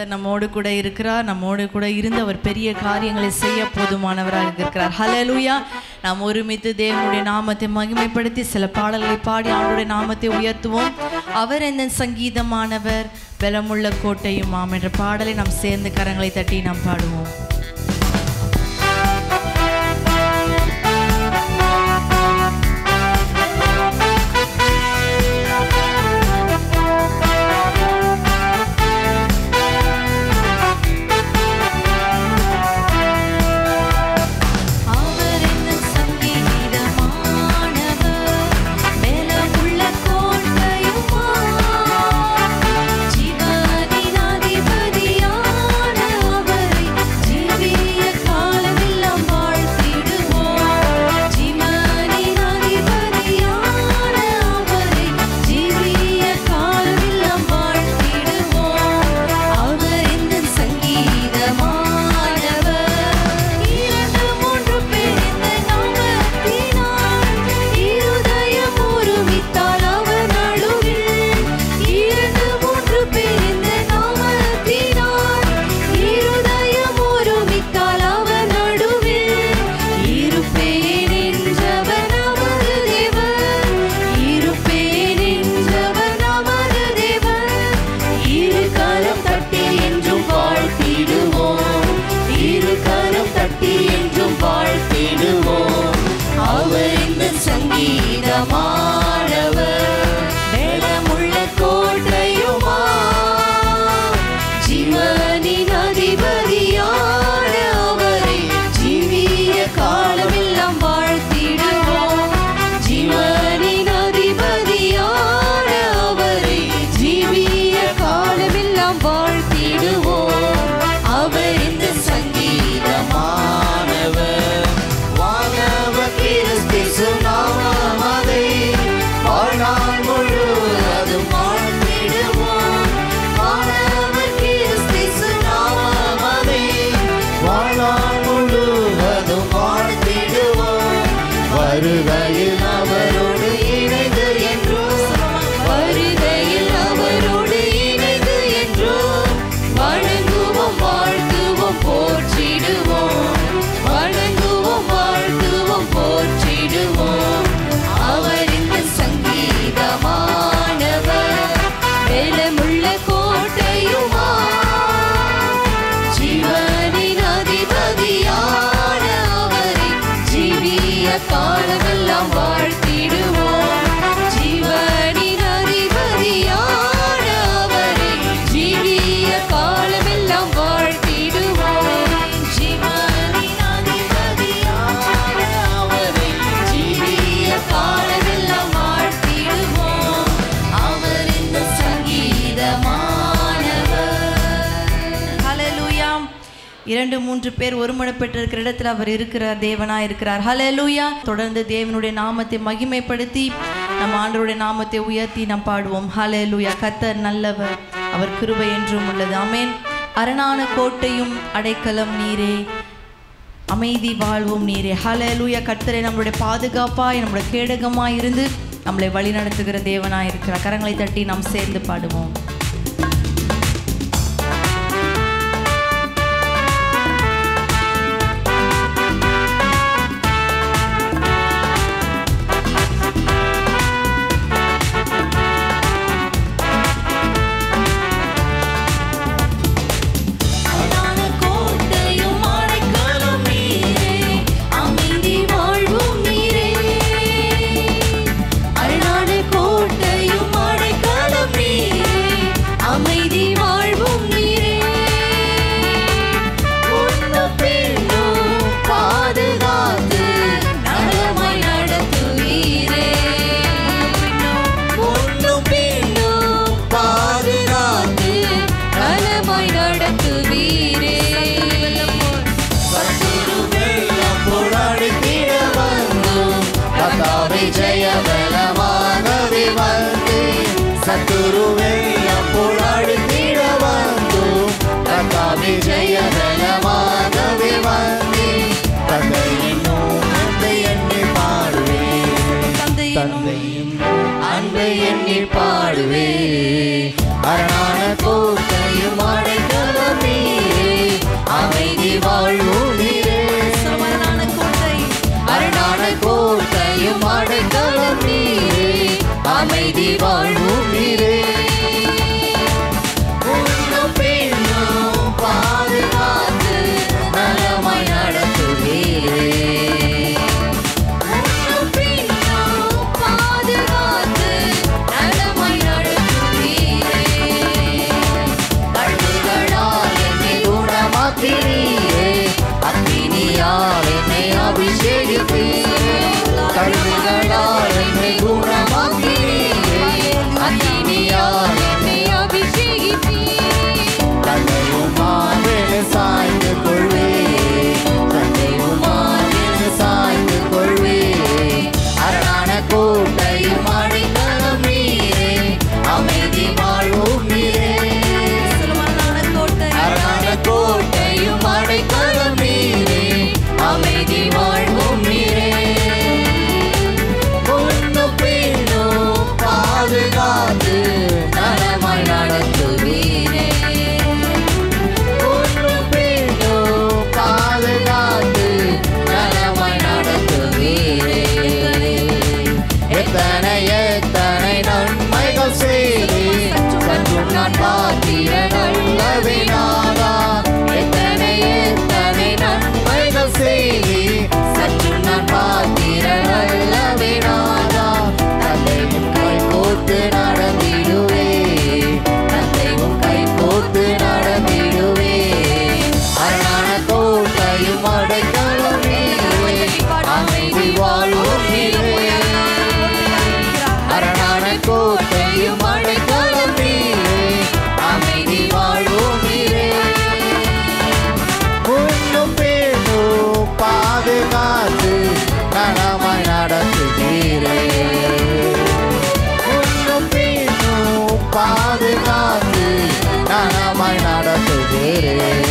கர்த்தர் நம்மோடு கூட இருக்கிறார் நம்மோடு கூட இருந்து அவர் பெரிய காரியங்களை செய்ய போதுமானவராக இருக்கிறார். ஹலலூயா நாம் ஒருமித்து தேவனுடைய நாமத்தை மகிமைப்படுத்தி சில பாடல்களை பாடி அவருடைய நாமத்தை உயர்த்துவோம். அவர் எந்த சங்கீதமானவர்? பலமுள்ள கோட்டையுமாம் என்ற பாடலை நாம் சேர்ந்து கரங்களை தட்டி நாம் பாடுவோம். அவர் இந்த சங்கீதமானவர் இரண்டு மூன்று பேர் ஒருமுனைப்பட்டிருக்கிற இடத்துல அவர் இருக்கிறார் தேவனாய் இருக்கிறார். ஹலலூயா தொடர்ந்து தேவனுடைய நாமத்தை மகிமைப்படுத்தி நம் ஆண்டருடைய நாமத்தை உயர்த்தி நாம் பாடுவோம். ஹலலூயா கத்தர் நல்லவர் அவர் கிருபை என்றும் உள்ளது. அமேன் அரணான கோட்டையும் அடைக்கலம் நீரே. அமைதி வாழ்வும் நீரே. ஹலலூயா கத்தரை நம்மளுடைய பாதுகாப்பாய் நம்முடைய கேடகமாய் இருந்து நம்மளை வழிநடத்துகிற தேவனாய் இருக்கிறார். கரங்களை தட்டி நாம் சேர்ந்து பாடுவோம். காது காத்து நானாமாய் நடத்துகிறேன்.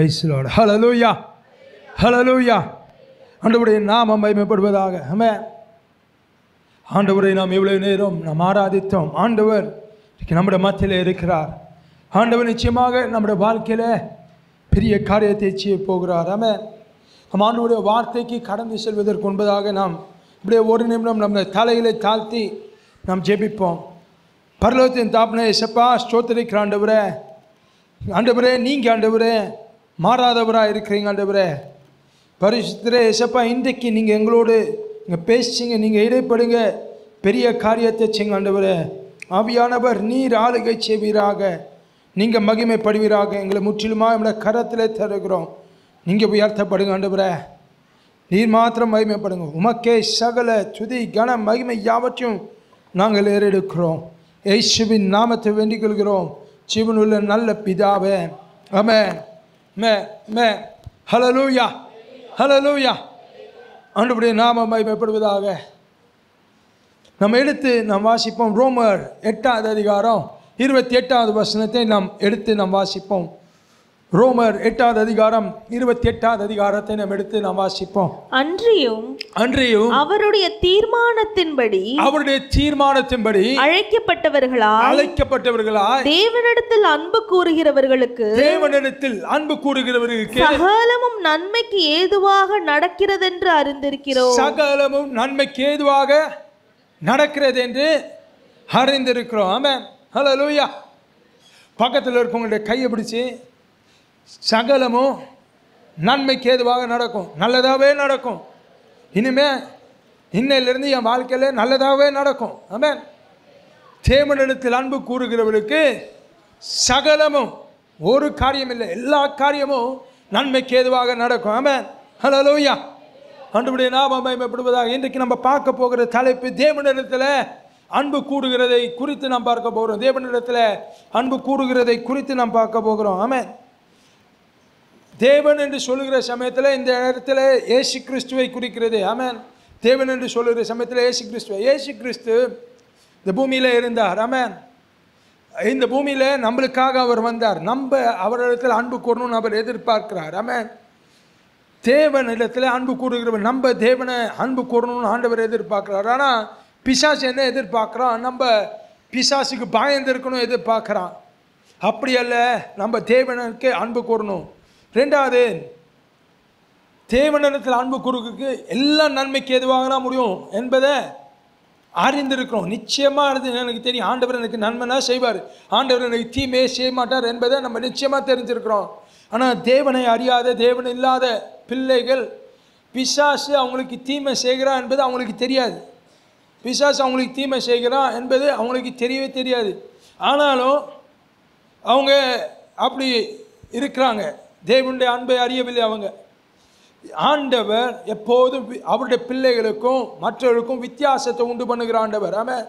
பிரைஸ் லார்ட் ஹலலூயா ஹalleluya ஆண்டவருடைய நாமம் மகிமைப்படுவதாக. ஆமென் ஆண்டவரை நாம் இவ்வளவு நேரம் நாம் ஆராதித்தோம். ஆண்டவர் இன்னைக்கு நம்முடைய மத்தியில் இருக்கிறார். ஆண்டவர் நிச்சயமாக நம்முடைய வாழ்க்கையில் பெரிய காரியத்தை செய்ய போகிறார். ஆமே நம் ஆண்டவருடைய வார்த்தைக்கு கடந்து செல்வதற்கு முன்பதாக நாம் இப்படியே ஒரு நிமிடம் நம்முடைய தலைகளை தாழ்த்தி நாம் ஜெபிப்போம். பரலோகத்தின் தாப்பனை செப்பா ஸ்தோத்திரிக்கிற ஆண்டவரே. ஆண்டவரே நீங்கள் ஆண்டவரே. மாறாதவராக இருக்கிறீங்க ஆண்டவரே. பரிசுத்திரே எசப்பா இன்றைக்கு நீங்கள் எங்களோடு இங்கே பேசிங்க நீங்கள் இடைப்படுங்க. பெரிய காரியத்தை செய்யுங்க ஆண்டவரே. ஆவியானவர் நீர் ஆளுகை செய்வீராக. நீங்கள் மகிமைப்படுவீராக. எங்களை முற்றிலுமாக எங்களை கரத்தில் தருகிறோம். நீங்கள் உயர்த்தப்படுங்க ஆண்டவரே. நீர் மாத்திரம் மகிமைப்படுங்க. உமக்கே சகல துதி கன மகிமை யாவற்றையும் நாங்கள் ஏறெடுக்கிறோம். ஏசுவின் நாமத்தை வேண்டிக் கொள்கிறோம். சிவனுள்ள நல்ல பிதாவே. அமேன் மே மே. ஹலலூயா ஹலலூயா ஆண்டவருடைய நாம மகிமைப்படுவதாக. நம்ம எடுத்து நாம் வாசிப்போம் ரோமர் எட்டாவது அதிகாரம் இருபத்தி எட்டாவது வசனத்தை நாம் எடுத்து நாம் வாசிப்போம். ரோமர் எட்டாவது அதிகாரம் இருபத்தி எட்டாவது அதிகாரத்தை நாம் எடுத்து நாம் வாசிப்போம். அன்றியும் அன்றையும் அவருடைய தீர்மானத்தின்படி அவருடைய தீர்மானத்தின்படி அழைக்கப்பட்டவர்களால் அழைக்கப்பட்டவர்களாய் தேவனிடத்தில் அன்பு கூறுகிறவர்களுக்கு தேவனிடத்தில் அன்பு கூறுகிறவர்களுக்கு சகலமும் நன்மைக்கு ஏதுவாக நடக்கிறதென்று அறிந்திருக்கிறோம். சகலமும் நன்மைக்கு ஏதுவாக நடக்கிறது என்று அறிந்திருக்கிறோம். ஆமென். ஹalleluya பக்கத்தில் இருக்கவங்களுடைய கையை பிடிச்சு சகலமும் நன்மைக்கு ஏதுவாக நடக்கும். நல்லதாகவே நடக்கும். இனிமே இன்னையிலிருந்து என் வாழ்க்கையில் நல்லதாகவே நடக்கும். ஆமென். தேவனிடத்தில் அன்பு கூறுகிறவர்களுக்கு சகலமும் ஒரு காரியம் இல்லை. எல்லா காரியமும் நன்மைக்கு ஏதுவாக நடக்கும். ஆமாம் ஹலோ லோய்யா அன்றுடைய நாமம் மகிமைப்படுவதாக இன்றைக்கு நம்ம பார்க்க போகிற தலைப்பு தேவனிடத்தில் அன்பு கூடுகிறதை குறித்து நாம் பார்க்க போகிறோம். தேவனிடத்தில் அன்பு கூடுகிறதை குறித்து நாம் பார்க்க போகிறோம். ஆமென். தேவன் என்று சொல்லுகிற சமயத்தில் இந்த இடத்துல ஏசு கிறிஸ்துவை குறிக்கிறது. ஆமென். தேவன் என்று சொல்லுகிற சமயத்தில் ஏசு கிறிஸ்துவை ஏசு கிறிஸ்து இந்த பூமியில் இருந்தார். ஆமென். இந்த பூமியில் நம்மளுக்காக அவர் வந்தார். நம்ம அவரிடத்தில் அன்பு கூறணும்னு அவர் எதிர்பார்க்கிறார். ஆமாம் தேவன் இடத்துல அன்பு கூறுகிறவர் நம்ம தேவனை அன்பு கூறணும்னு ஆண்டவர் எதிர்பார்க்கிறார். ஆனால் பிசாசு என்ன எதிர்பார்க்குறான்? நம்ம பிசாசுக்கு பயந்து இருக்கணும் எதிர்பார்க்குறான். அப்படி அல்ல நம்ம தேவனுக்கு அன்பு கூறணும். ரெண்டாவது தேவனிடத்தில் அன்பு குறுக்கு எல்லா நன்மைக்கு எதுவாகனா முடியும் என்பதை அறிந்திருக்கிறோம். நிச்சயமாக அது எனக்கு தெரியும். ஆண்டவர் எனக்கு நன்மைனா செய்வார். ஆண்டவர் எனக்கு தீமையே செய்ய மாட்டார் என்பதை நம்ம நிச்சயமாக தெரிஞ்சிருக்கிறோம். ஆனால் தேவனை அறியாத தேவன் இல்லாத பிள்ளைகள் பிசாசு அவங்களுக்கு தீமை செய்கிறான் என்பது அவங்களுக்கு தெரியாது. பிசாசு அவங்களுக்கு தீமை செய்கிறான் என்பது அவங்களுக்கு தெரியவே தெரியாது. ஆனாலும் அவங்க அப்படி இருக்கிறாங்க. தேவனுடைய அன்பை அறியவில்லை அவங்க. ஆண்டவர் எப்போதும் அவருடைய பிள்ளைகளுக்கும் மற்றவர்களுக்கும் வித்தியாசத்தை உண்டு பண்ணுகிற ஆண்டவர். ஆமாம்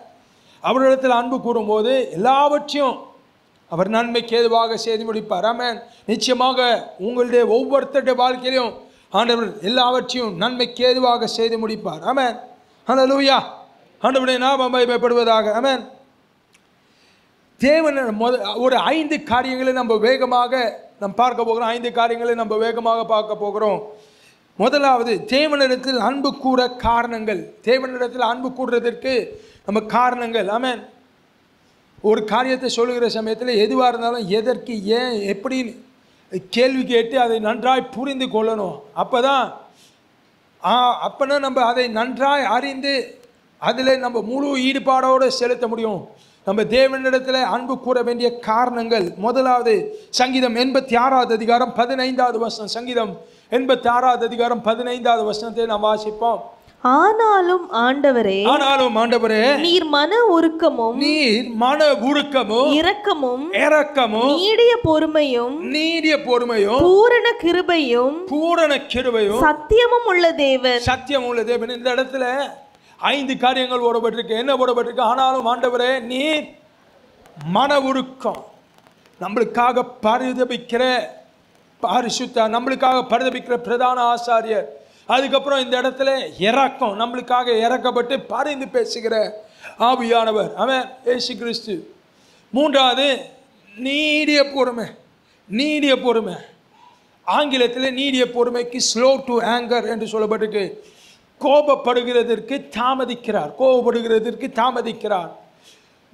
அவரிடத்தில் அன்பு கூறும்போது எல்லாவற்றையும் அவர் நன்மைக்கு ஏதுவாக செய்து முடிப்பார். ஆமாம் நிச்சயமாக உங்களுடைய ஒவ்வொருத்தருடைய வாழ்க்கையிலும் ஆண்டவர் எல்லாவற்றையும் நன்மைக்கு ஏதுவாக செய்து முடிப்பார். ஆமாம் ஆனால் லூயா ஆண்டவருடைய நாமம் மகிமைப்படுவதாக. ஆமாம் தேவன் முத ஒரு ஐந்து காரியங்களை நம்ம வேகமாக நாம் பார்க்க போகிறோம். ஐந்து காரியங்களை நம்ம வேகமாக பார்க்க போகிறோம். முதலாவது தேவனிடத்தில் அன்பு கூற காரணங்கள். தேவனிடத்தில் அன்பு கூடுறதற்கு நம்ம காரணங்கள். ஆமேன். ஒரு காரியத்தை சொல்லுகிற சமயத்தில் எதுவாக இருந்தாலும் எதற்கு ஏன் எப்படின்னு கேள்வி கேட்டு அதை நன்றாய் புரிந்து கொள்ளணும். அப்போ தான் அப்போனா நம்ம அதை நன்றாய் அறிந்து அதில் நம்ம முழு ஈடுபாடோடு செலுத்த முடியும். நம்ம தேவனிடத்தில் அன்பு கூற வேண்டிய காரணங்கள். முதலாவது சங்கீதம் எண்பத்தி ஆறாவது அதிகாரம் பதினைந்தாவது வசனம். சங்கீதம் எண்பத்தி ஆறாவது அதிகாரம் பதினைந்தாவது வசனத்தை நாம் வாசிப்போம். ஆனாலும் ஆண்டவரே ஆனாலும் ஆண்டவரே நீர் மன உருக்கமும் நீர் மன உருக்கமும் இரக்கமும் இரக்கமும் நீடிய பொறுமையும் நீடிய பொறுமையும் பூரண கிருபையும் பூரண கிருபையும் சத்தியமும் உள்ள தேவன். சத்தியம் உள்ள தேவன். இந்த இடத்துல ஐந்து காரியங்கள் ஓடப்பட்டிருக்கு. என்ன ஓடப்பட்டிருக்கு? ஆனாலும் ஆண்டவரே நீர் மன உருக்கம். நம்மளுக்காக பரிதபிக்கிற பாரிசுத்தா நம்மளுக்காக பரிதபிக்கிற பிரதான ஆசாரியர். அதுக்கப்புறம் இந்த இடத்துல இறக்கம் நம்மளுக்காக இறக்கப்பட்டு பரிந்து பேசுகிற ஆவியானவர். அவன் ஏசு கிறிஸ்து. மூன்றாவது நீடிய பொறுமை. நீடிய பொறுமை. ஆங்கிலத்தில் நீடிய பொறுமைக்கு ஸ்லோ டு ஆங்கர் என்று சொல்லப்பட்டிருக்கு. கோபப்படுகிறதற்கு தாமதிக்கிறார். கோபப்படுகிறதற்கு தாமதிக்கிறார்.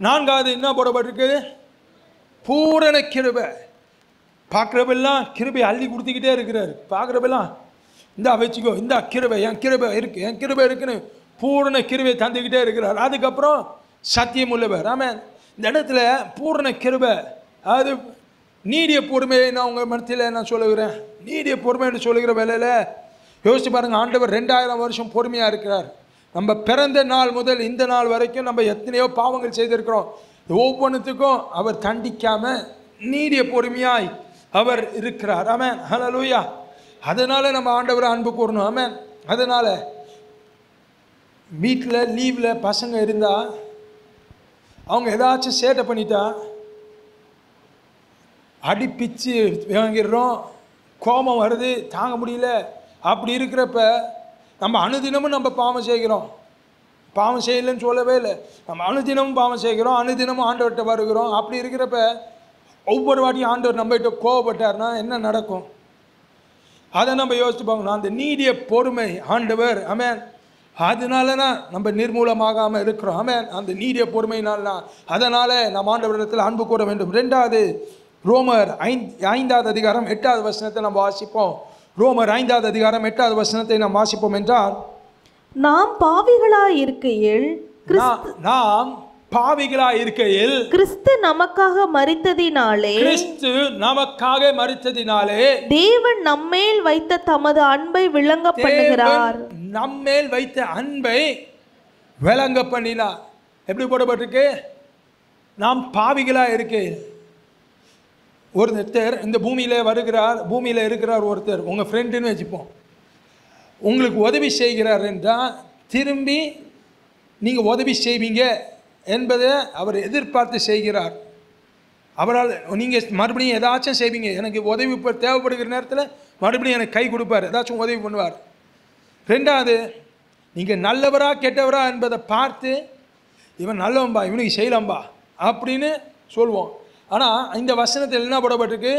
நான்காவது என்ன போடப்பட்டிருக்கு பூரண கிருபை. பார்க்குறவெல்லாம் கிருபை அள்ளி கொடுத்துக்கிட்டே இருக்கிறார். பார்க்குறவெல்லாம் இந்தா வச்சுக்கோ இந்தா கிருபை என் கிருபை இருக்குது என் கிருபை இருக்குன்னு பூரண கிருபை தந்துக்கிட்டே இருக்கிறார். அதுக்கப்புறம் சத்தியம் உள்ளவர். ஆமாம் இந்த இடத்துல பூரண கிருபை அது நீடிய பொறுமையை நான் உங்கள் மனத்தில் நான் சொல்லுகிறேன். நீடிய பொறுமைன்னு சொல்லுகிற வேலையில் யோசிச்சு பாருங்கள் ஆண்டவர் ரெண்டாயிரம் வருஷம் பொறுமையாக இருக்கிறார். நம்ம பிறந்த நாள் முதல் இந்த நாள் வரைக்கும் நம்ம எத்தனையோ பாவங்கள் செய்திருக்கிறோம். ஒவ்வொன்றுத்துக்கும் அவர் தண்டிக்காமல் நீடிய பொறுமையாய் அவர் இருக்கிறார். ஆமென் லூயா அதனால் நம்ம ஆண்டவரை அன்பு கூறணும். ஆமென் அதனால் வீட்டில் லீவில் பசங்க இருந்தால் அவங்க ஏதாச்சும் சேட்டை பண்ணிட்டா அடிப்பிச்சு வாங்கிடுறோம் கோபம் வருது தாங்க முடியல அப்படி இருக்கிறப்ப நம்ம அனுதினமும் நம்ம பாவம் செய்கிறோம். பாவம் செய்யலைன்னு சொல்லவே இல்லை. நம்ம அனுதினமும் பாவம் செய்கிறோம். அனுதினமும் ஆண்டவர்கிட்ட வருகிறோம். அப்படி இருக்கிறப்ப ஒவ்வொரு வாட்டியும் ஆண்டவர் நம்மகிட்ட கோவப்பட்டார்னா என்ன நடக்கும்? அதை நம்ம யோசிச்சு பார்க்கணும். அந்த நீடிய பொறுமை ஆண்டவர். அமேன் அதனால தான் நம்ம நிர்மூலமாகாமல் இருக்கிறோம். அமேன் அந்த நீடிய பொறுமையினால அதனால் நம்ம ஆண்டவரிடத்தில் அன்பு கூற வேண்டும். ரெண்டாவது ரோமர் ஐந்து ஐந்தாவது அதிகாரம் எட்டாவது வசனத்தை நம்ம வாசிப்போம். ரோமர் ஐந்தாவது அதிகாரம் எட்டாவது வசனத்தை நாம் வாசிப்போம் என்றால் நாம் பாவிகளாய் இருக்கையில் நாம் பாவிகளா இருக்கையில் கிறிஸ்து நமக்காக மரித்ததினாலே கிறிஸ்து நமக்காக மறித்ததினாலே தேவன் நம்மேல் வைத்த தமது அன்பை விளங்க பண்ணுகிறார் நம்மேல் வைத்த அன்பை விளங்க பண்ணினார் எப்படி போடப்பட்டிருக்கு? நாம் பாவிகளா இருக்கையில் ஒருத்தர் இந்த பூமியில் வருகிறார் பூமியில் இருக்கிறார் ஒருத்தர். உங்கள் ஃப்ரெண்டுன்னு வச்சுப்போம். உங்களுக்கு உதவி செய்கிறார் என்றால் திரும்பி நீங்கள் உதவி செய்வீங்க என்பதை அவர் எதிர்பார்த்து செய்கிறார். அவரால் நீங்கள் மறுபடியும் ஏதாச்சும் செய்வீங்க. எனக்கு உதவி இப்போ தேவைப்படுகிற நேரத்தில் மறுபடியும் எனக்கு கை கொடுப்பார். ஏதாச்சும் உதவி பண்ணுவார். ரெண்டாவது நீங்கள் நல்லவரா கெட்டவரா என்பதை பார்த்து இவன் நல்லவன்பா இவனுக்கு செய்யலாம்பா அப்படின்னு சொல்லுவோம். ஆனால் இந்த வசனத்தில் என்ன போடப்பட்டிருக்கு?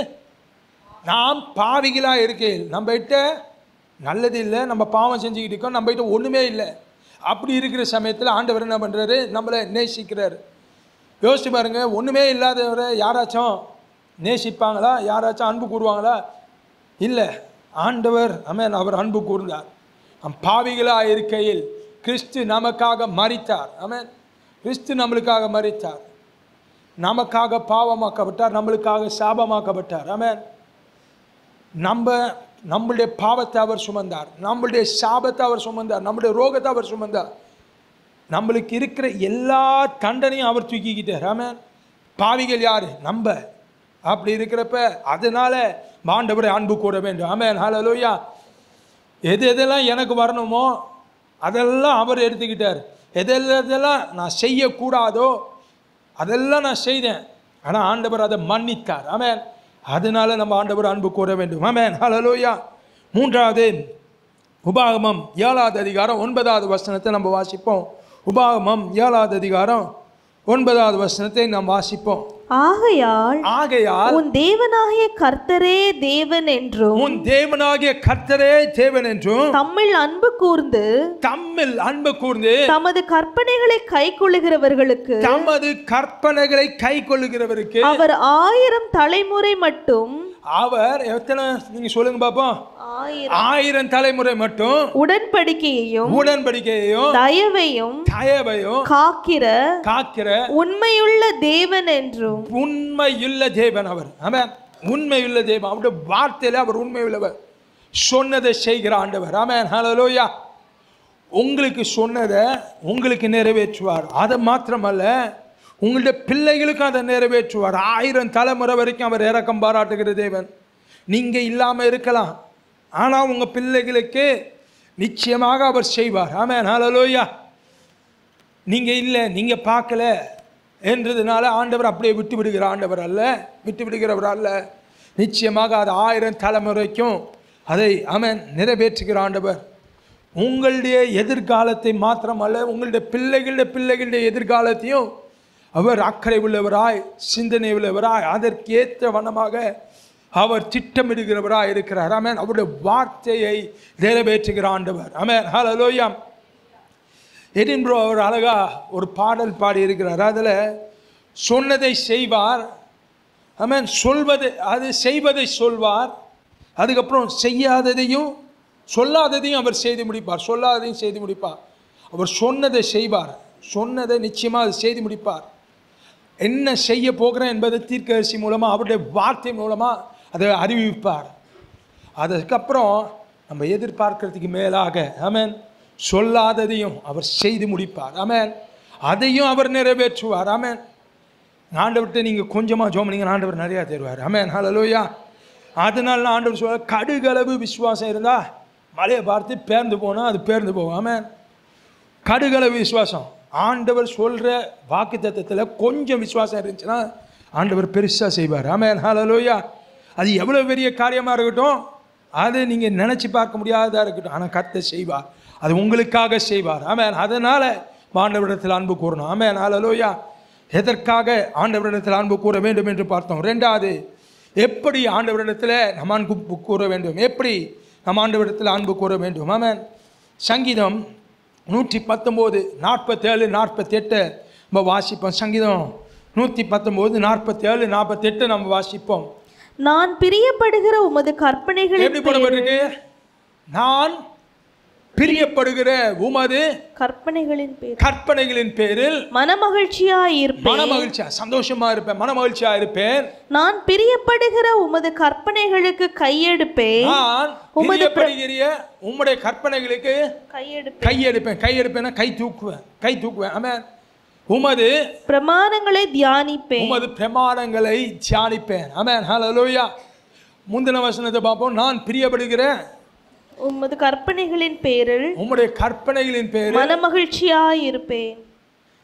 நாம் பாவிகளாக இருக்கையில் நம்மகிட்ட நல்லது இல்லை நம்ம பாவம் செஞ்சுக்கிட்டு இருக்கோம் நம்மகிட்ட ஒன்றுமே இல்லை. அப்படி இருக்கிற சமயத்தில் ஆண்டவர் என்ன பண்ணுறாரு நம்மளை நேசிக்கிறார். யோசிச்சு பாருங்க ஒன்றுமே இல்லாதவரை யாராச்சும் நேசிப்பாங்களா? யாராச்சும் அன்பு கூறுவாங்களா? இல்லை. ஆண்டவர் அமேன் அவர் அன்பு கூர்ந்தார். நம் பாவிகளாக இருக்கையில் கிறிஸ்து நமக்காக மறித்தார் அமேன் கிறிஸ்து நம்மளுக்காக மறித்தார் நமக்காக பாவமாக்கப்பட்டார் நம்மளுக்காக சாபமாக்கப்பட்டார். ஆமென் நம்ம நம்மளுடைய பாவத்தை அவர் சுமந்தார். நம்மளுடைய சாபத்தை அவர் சுமந்தார். நம்மளுடைய ரோகத்தை அவர் சுமந்தார். நம்மளுக்கு இருக்கிற எல்லா தண்டனையும் அவர் தூக்கிக்கிட்டார். ஆமென் பாவிகள் யார்? நம்ம. அப்படி இருக்கிறப்ப அதனால மாண்டவரை அன்பு கூற வேண்டும். ஆமென் ஹalleluya எது எதெல்லாம் எனக்கு வரணுமோ அதெல்லாம் அவர் எடுத்துக்கிட்டார். எது எதெல்லாம் நான் செய்யக்கூடாதோ அதெல்லாம் நான் செய்தேன். ஆனால் ஆண்டவர் அதை மன்னித்தார். அமேன் அதனால நம்ம ஆண்டவர் அன்பு கூற வேண்டும். அமேன் ஹலலோயா மூன்றாவது உபாகமம் ஏழாவது அதிகாரம் ஒன்பதாவது வசனத்தை நம்ம வாசிப்போம். உபாகமம் ஏழாவது அதிகாரம் ஒன்பதாவது வசனத்தை நாம் வாசிப்போம். ஆகையால் ஆகையால் உன் தேவனாகிய கர்த்தரே தேவன் என்றும் உன் தேவனாகிய கர்த்தரே தேவன் என்றும் தம்மில் அன்பு கூர்ந்து தம்மில் அன்பு கூர்ந்து தமது கற்பனைகளை கைக்கொள்ளுகிறவர்களுக்கு தமது கற்பனைகளை கை கொள்ளுகிறவருக்கு அவர் ஆயிரம் தலைமுறை மட்டும் அவர் எத்தனை நீங்க சொல்லுங்க பாப்போம் ஆயிரம். தலைமுறை மட்டும் உடன்படிக்கையையும் உடன்படிக்கையையும் தயவையும் தயவையும் காக்கிற காக்கிற உண்மையுள்ள தேவன் என்றும். உண்மையுள்ள தேவன் அவர். ஆமென். உண்மையுள்ள தேவன். அவருடைய வார்த்தையில அவர் உண்மையுள்ளவர். சொன்னதை செய்கிற ஆண்டவர். ஆமென். ஹalleluya உங்களுக்கு சொன்னதை உங்களுக்கு நிறைவேற்றுவார். அதை மாத்திரமல்ல உங்களுடைய பிள்ளைகளுக்கும் அதை நிறைவேற்றுவார். ஆயிரம் தலைமுறை வரைக்கும் அவர் இறக்கம் பாராட்டுகிற தேவன். நீங்கள் இல்லாமல் இருக்கலாம். ஆனால் உங்கள் பிள்ளைகளுக்கு நிச்சயமாக அவர் செய்வார். ஆமென். ஹalleluya. நீங்கள் இல்லை நீங்கள் பார்க்கல என்றதுனால ஆண்டவர் அப்படியே விட்டு விடுகிற ஆண்டவர் அல்ல. விட்டு விடுகிறவர் அல்ல. நிச்சயமாக அது ஆயிரம் தலைமுறைக்கும் அதை அவன் நிறைவேற்றுகிற ஆண்டவர். உங்களுடைய எதிர்காலத்தை மாத்திரமல்ல உங்களுடைய பிள்ளைகளுடைய பிள்ளைகளுடைய எதிர்காலத்தையும் அவர் அக்கறை உள்ளவராய் சிந்தனை உள்ளவராய் அதற்கேற்ற வண்ணமாக அவர் திட்டமிடுகிறவராய் இருக்கிறார். ஆமென். அவருடைய வார்த்தையை நிறைவேற்றுகிற ஆண்டவர். ஆமென். ஹalleluya எடின்ப்ரோ அவர் அழகா ஒரு பாடல் பாடி இருக்கிறார் அதில் சொன்னதை செய்வார். அமேன் சொல்வது அது செய்வதை சொல்வார். அதுக்கப்புறம் செய்யாததையும் சொல்லாததையும் அவர் செய்து முடிப்பார். சொல்லாததையும் செய்து முடிப்பார். அவர் சொன்னதை செய்வார். சொன்னதை நிச்சயமாக அது செய்து முடிப்பார். என்ன செய்ய போகிறேன் என்பதை தீர்க்கதரிசி மூலமாக அவருடைய வார்த்தை மூலமாக அதை அறிவிப்பார். அதுக்கப்புறம் நம்ம எதிர்பார்க்கறதுக்கு மேலாக ஆமென் சொல்லாததையும் அவர் செய்து முடிப்பார். ஆமென். அதையும் அவர் நிறைவேற்றுவார். ஆமென். ஆண்டவர்கிட்ட நீங்கள் கொஞ்சமாக ஜோமனிங்க நீங்கள் ஆண்டவர் நிறையா தருவார். ஆமென். ஹalleluya. அதனால நான் ஆண்டவர் சொல்ல கடுகளவு விசுவாசம் இருந்தால் மலையை பார்த்து பேர்ந்து போனால் அது பேர்ந்து போகும். ஆமென். கடுகளவு விசுவாசம். ஆண்டவர் சொல்கிற வாக்கு தத்தத்தில் கொஞ்சம் விசுவாசம் இருந்துச்சுன்னா ஆண்டவர் பெருசாக செய்வார். ஆமென். ஹalleluya. அது எவ்வளோ பெரிய காரியமாக இருக்கட்டும் அது நீங்கள் நினச்சி பார்க்க முடியாததாக இருக்கட்டும். ஆனால் கத்தை செய்வார். அது உங்களுக்காக செய்வார். ஆமென். அதனால் ஆண்டவரிடத்தில் அன்பு கூறணும். ஆமென். ஹalleluya. எதற்காக ஆண்டவரிடத்தில் அன்பு கூற வேண்டும் என்று பார்த்தோம். ரெண்டாவது எப்படி ஆண்டவரிடத்தில் நம்ம அன்பு கூற வேண்டும்? எப்படி நம்ம ஆண்டவரிடத்தில் அன்பு கூற வேண்டும்? ஆமென். சங்கீதம் நூற்றி பத்தொம்போது நாற்பத்தேழு நாற்பத்தெட்டு நம்ம வாசிப்போம். சங்கீதம் நூற்றி பத்தொம்போது நாற்பத்தேழு நாற்பத்தெட்டு நம்ம வாசிப்போம். நான் பிரியப்படுகிற உமது கற்பனைகளின் எப்படி போடப்பட்டிருக்கு? நான் பிரியப்படுகிற உமது கற்பனைகளின் பேர் கற்பனைகளின் பேரில் மனமகிழ்ச்சியாய் இருப்பேன். மன மகிழ்ச்சியா சந்தோஷமா இருப்பேன் மன மகிழ்ச்சியா இருப்பேன். நான் பிரியப்படுகிற உமது கற்பனைகளுக்கு கையெடுப்பேன். நான் உமது பிர- பிரியப்படுகிற உம்முடைய கற்பனைகளுக்கு கையெடுப்பேன். கையெடுப்பேன் கையெடுப்பேன்னா கை தூக்குவேன் கை தூக்குவேன். ஆமென். உமது பிரமாணங்களை தியானிப்பேன். உமது பிரமாணங்களை தியானிப்பேன். ஆமென். ஹalleluya முந்தின வசனத்தை பார்ப்போம். நான் பிரியப்படுகிற உமது கற்பனைகளின் பேரில் உம்முடைய கற்பனைகளின் பேர் மனமகிழ்ச்சியாய் இருப்பேன்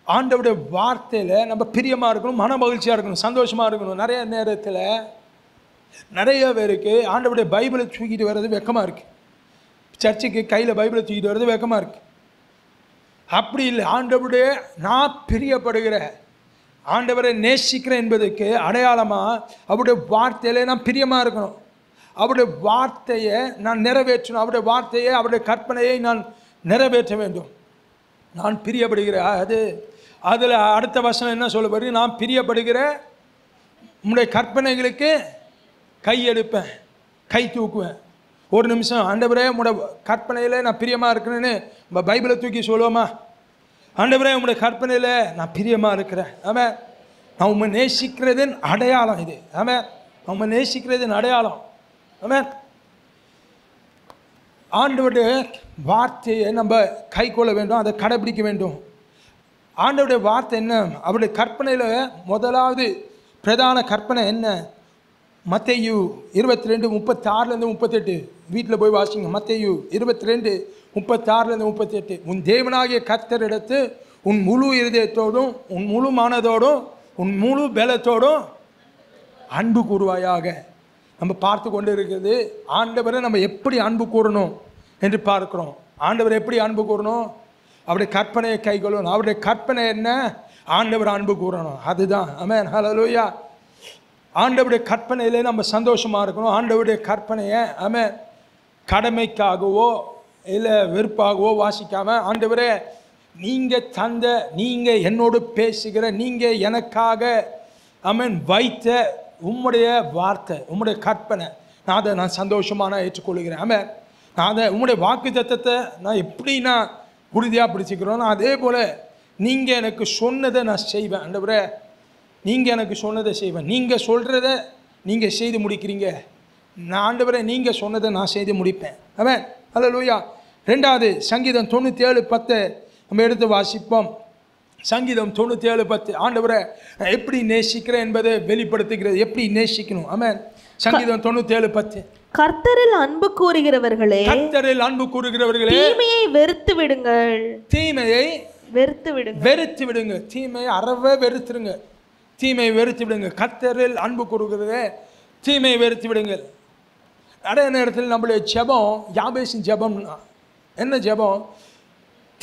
ஆண்டவருடைய வார்த்தையில நம்ம பிரியமா இருக்கணும் மன மகிழ்ச்சியா இருக்கணும் சந்தோஷமா இருக்கணும். நிறைய நேரத்துல நிறைய பேருக்கு ஆண்டவருடைய பைபிளை தூக்கிட்டு வர்றது வெக்கமா இருக்கு. சர்ச்சுக்கு கையில பைபிளை தூக்கிட்டு வர்றது வெக்கமா இருக்கு. அப்படி இல்லை ஆண்டவருடைய நான் பிரியப்படுகிற ஆண்டவரை நேசிக்கிறேன் என்பதற்கு அடையாளமா அவருடைய வார்த்தையில நான் பிரியமா இருக்கணும். அவருடைய வார்த்தையை நான் நிறைவேற்றணும். அவருடைய வார்த்தையை அவருடைய கற்பனையை நான் நிறைவேற்ற வேண்டும். நான் பிரியப்படுகிற அது அதில் அடுத்த வசனம் என்ன சொல்ல வருது நான் பிரியப்படுகிற உம்முடைய கற்பனைகளுக்கு கை எடுப்பேன். கை தூக்குவேன். ஒரு நிமிஷம். ஆண்டவரே உம்முடைய கற்பனையில் நான் பிரியமாக இருக்கிறேன்னு நம்ம பைபிளை தூக்கி சொல்லுவோமா? ஆண்டவரே உம்முடைய கற்பனையில் நான் பிரியமாக இருக்கிறேன். ஆமாம் நான் உண்மை நேசிக்கிறதின் அடையாளம் இது. ஆமாம் நம்ம நேசிக்கிறதின் அடையாளம். ஆண்டவருடைய வார்த்தையை நம்ம கை கொள்ள வேண்டும் அதை கடைபிடிக்க வேண்டும். ஆண்டவருடைய வார்த்தை என்ன? அவருடைய கற்பனையில் முதலாவது பிரதான கற்பனை என்ன? மத்தையு இருபத்தி ரெண்டு முப்பத்தி ஆறுலேருந்து முப்பத்தெட்டு. வீட்டில் போய் வாசிங்க. மத்தையு இருபத்தி ரெண்டு முப்பத்தாறுலேருந்து முப்பத்தெட்டு. உன் தேவனாகிய கர்த்தரிடத்து உன் முழு இருதயத்தோடும் உன் முழு மனதோடும் உன் முழு பலத்தோடும் அன்பு கூறுவாயாக. நம்ம பார்த்து கொண்டு இருக்கிறது ஆண்டவரை நம்ம எப்படி அன்பு கூறணும் என்று பார்க்கிறோம். ஆண்டவர் எப்படி அன்பு கூறணும்? அவருடைய கற்பனையை கைகொள்ளணும் அவருடைய கற்பனை என்ன? ஆண்டவர் அன்பு கூறணும். அதுதான். அமேன் ஹலோயா ஆண்டவருடைய கற்பனையிலே நம்ம சந்தோஷமாக இருக்கணும். ஆண்டவருடைய கற்பனையை ஆமென் கடமைக்காகவோ இல்லை வெறுப்பாகவோ வாசிக்காமல் ஆண்டவரே நீங்கள் தந்த நீங்கள் என்னோடு பேசுகிற நீங்கள் எனக்காக ஆமென் வைத்த உம்முடைய வார்த்தை உம்முடைய கற்பனை நான் அதை நான் சந்தோஷமாக நான் ஏற்றுக்கொள்கிறேன். ஆமாம் நான் அதை உம்முடைய வாக்கு தத்தத்தை நான் எப்படி நான் உறுதியாக பிடிச்சிக்கிறோனோ அதே போல் நீங்கள் எனக்கு சொன்னதை நான் செய்வேன். ஆண்டவரே நீங்கள் எனக்கு சொன்னதை செய்வேன். நீங்கள் சொல்கிறத நீங்கள் செய்து முடிக்கிறீங்க. நான் ஆண்டவரே நீங்கள் சொன்னதை நான் செய்து முடிப்பேன். அவன் ஹலோ லூயா ரெண்டாவது சங்கீதம் தொண்ணூற்றி ஏழு பத்து. நம்ம எடுத்து வாசிப்போம். சங்கீதம் தொண்ணூற்றி ஏழு பத்து. ஆண்டவரை நான் எப்படி நேசிக்கிறேன் என்பதை வெளிப்படுத்துகிறது. எப்படி நேசிக்கணும்? ஆமென். சங்கீதம் தொண்ணூற்றி ஏழு பத்து. கர்த்தரில் அன்பு கூறுகிறவர்களே கர்த்தரில் அன்பு கூறுகிறவர்களே தீமையை வெறுத்து விடுங்கள். தீமையை வெறுத்து விடுங்கள். வெறுத்து விடுங்க தீமையை அறவே வெறுத்துருங்க. தீமையை வெறுத்து விடுங்க கத்தரில் அன்பு கொடுக்கிறதே தீமையை வெறுத்து விடுங்கள். நிறைய நேரத்தில் நம்மளுடைய ஜெபம் யாபேசின் ஜெபம் என்ன ஜெபம்?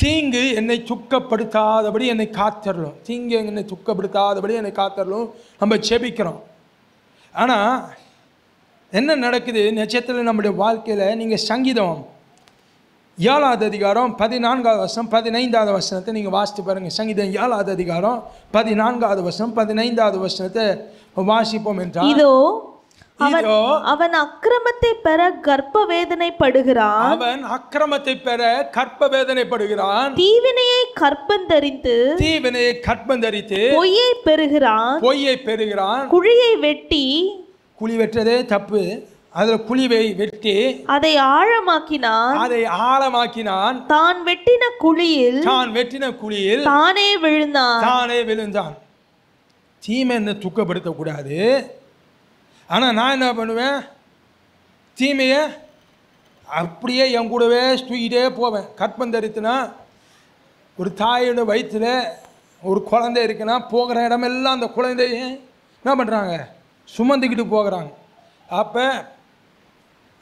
தீங்கு என்னை துக்கப்படுத்தாதபடி என்னை காத்தரலும் தீங்கு என்னை துக்கப்படுத்தாதபடி என்னை காத்தரலும் நம்ம ஜெபிக்கிறோம். ஆனால் என்ன நடக்குது? நிஜத்தில் நம்முடைய வாழ்க்கையில் நீங்கள் சங்கீதம். ஏழாவது அதிகாரம் பதினான்காவது வருஷம் பதினைந்தாவது வருஷத்தை நீங்கள் வாசித்து பாருங்கள் சங்கீதம் ஏழாவது அதிகாரம் பதினான்காவது வருஷம் பதினைந்தாவது வருஷத்தை வாசிப்போம் என்றால் இதோ அவன் அவன் அக்கிரமத்தை பெற கர்ப்ப வேதனைப்படுகிறான் அவன் அக்கிரமத்தை பெற கற்ப வேதனைப்படுகிறான் தீவினையை கற்பந்தரித்து தீவினையை கற்பந்தரித்து பொய்யை பெறுகிறான். பொய்யை பெறுகிறான். குழியை வெட்டி குழி வெட்டுறதே தப்பு. அதில் குழிவை வெட்டி அதை ஆழமாக்கினான். அதை ஆழமாக்கினான். தான் வெட்டின குழியில் தான் வெட்டின குழியில் தானே விழுந்தான். தானே விழுந்தான். தீமை என்ன துக்கப்படுத்தக்கூடாது. ஆனால் நான் என்ன பண்ணுவேன்? தீமையை அப்படியே என் கூடவே தூக்கிட்டே போவேன். கற்பந்தரித்துனா ஒரு தாயோட வயிற்றில் ஒரு குழந்தை இருக்குன்னா போகிற இடமெல்லாம் அந்த குழந்தைய என்ன பண்ணுறாங்க சுமந்துக்கிட்டு போகிறாங்க. அப்போ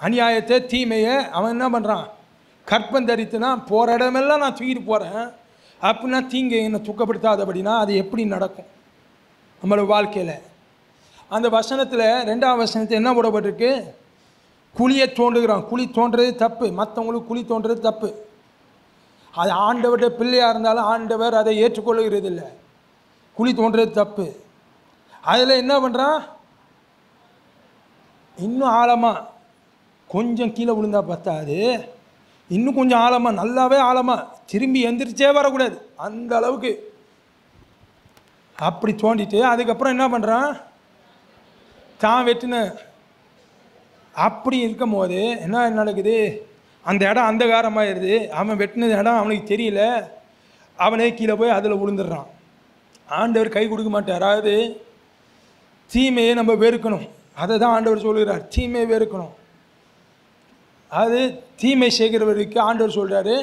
அநியாயத்தை தீமையை அவன் என்ன பண்ணுறான் கற்பந்தரித்துனா போகிற இடமெல்லாம் நான் தூக்கிட்டு போகிறேன் அப்படின்னா தீங்கை என்னை துக்கப்படுத்தாதபடினா அது எப்படி நடக்கும்? நம்மளோட வாழ்க்கையில். அந்த வசனத்தில் ரெண்டாம் வசனத்தில் என்ன போடப்பட்டிருக்கு? குழியை தோண்டுகிறான் குழி தோன்றது தப்பு. மற்றவங்களுக்கு குழி தோன்றது தப்பு. அது ஆண்டவருடைய பிள்ளையாக இருந்தாலும் ஆண்டவர் அதை ஏற்றுக்கொள்ளுகிறது இல்லை குழி தோன்றது தப்பு. அதில் என்ன பண்ணுறான் இன்னும் ஆழமாக கொஞ்சம் கீழே விழுந்தா பத்தாது. இன்னும் கொஞ்சம் ஆழமாக நல்லாவே ஆழமாக திரும்பி எந்திரிச்சே வரக்கூடாது. அந்த அளவுக்கு. அப்படி தோண்டிட்டு அதுக்கப்புறம் என்ன பண்ணுறான் தான் வெட்டின. அப்படி இருக்கும் போது என்ன நடக்குது? அந்த இடம் அந்தகாரமாயிருது. அவன் வெட்டினது இடம் அவனுக்கு தெரியல. அவனே கீழே போய் அதில் விழுந்துடுறான் ஆண்டவர் கை கொடுக்க மாட்டார். அதாவது தீமையை நம்ம வெறுக்கணும். அதை தான் ஆண்டவர் சொல்கிறார் தீமையை வெறுக்கணும். அது தீமை செய்கிறவருக்கு ஆண்டவர் சொல்கிறாரு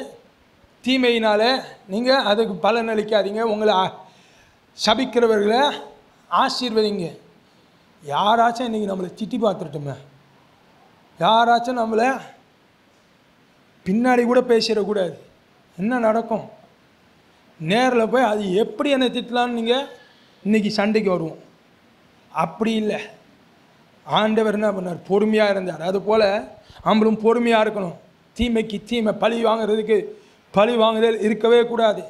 தீமையினால் நீங்கள் அதுக்கு பலன் அளிக்காதீங்க. உங்களை சபிக்கிறவர்களை ஆசீர்வதிங்க. யாராச்சும் இன்றைக்கி நம்மளை திட்டி பார்த்துட்டோமே யாராச்சும் நம்மளை பின்னாடி கூட பேசிடக்கூடாது. என்ன நடக்கும்? நேரில் போய் அது எப்படி என்னை திட்டலான்னு நீங்கள் இன்றைக்கி சண்டைக்கு வருவோம். அப்படி இல்லை. ஆண்டவர் என்ன பண்ணார்? பொறுமையாக இருந்தார். அதுபோல் நம்மளும் பொறுமையாக இருக்கணும். தீமைக்கு தீமை பழி வாங்குறதுக்கு பழி வாங்குதல் இருக்கவே கூடாது.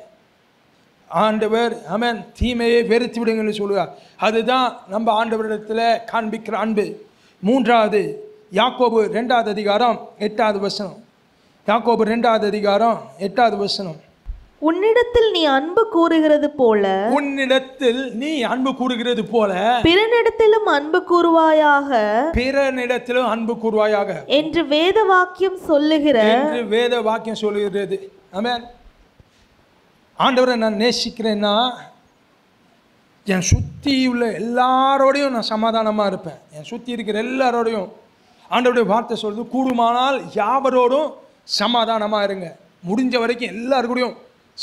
ஆண்டவர் அமன் தீமையை வெறுத்து விடுங்கன்னு சொல்லுவார். அதுதான் நம்ம ஆண்டவரிடத்தில் காண்பிக்கிற அன்பு. மூன்றாவது யாக்கோபு ரெண்டாவது அதிகாரம் எட்டாவது வசனம். யாக்கோபு ரெண்டாவது அதிகாரம் எட்டாவது வசனம். உன்னிடத்தில் நீ அன்பு கூறுகிறது போல உன்னிடத்தில் நீ அன்பு கூறுகிறது போல பிறனிடத்திலும் அன்பு கூறுவாயாக பிறனிடத்திலும் அன்பு கூறுவாயாக. என்று வேத வாக்கியம் சொல்லுகிற என்று வேத வாக்கியம் சொல்லுகிறது. ஆமென். ஆண்டவரை நான் நேசிக்கிறேன்னா என் சுற்றி உள்ள எல்லாரோடையும் நான் சமாதானமாக இருப்பேன். என் சுற்றி இருக்கிற எல்லாரோடையும் ஆண்டவருடைய வார்த்தை சொல்லுது கூடுமானால் யாவரோடும் சமாதானமாக இருங்க. முடிஞ்ச வரைக்கும் எல்லாருக்கூடையும்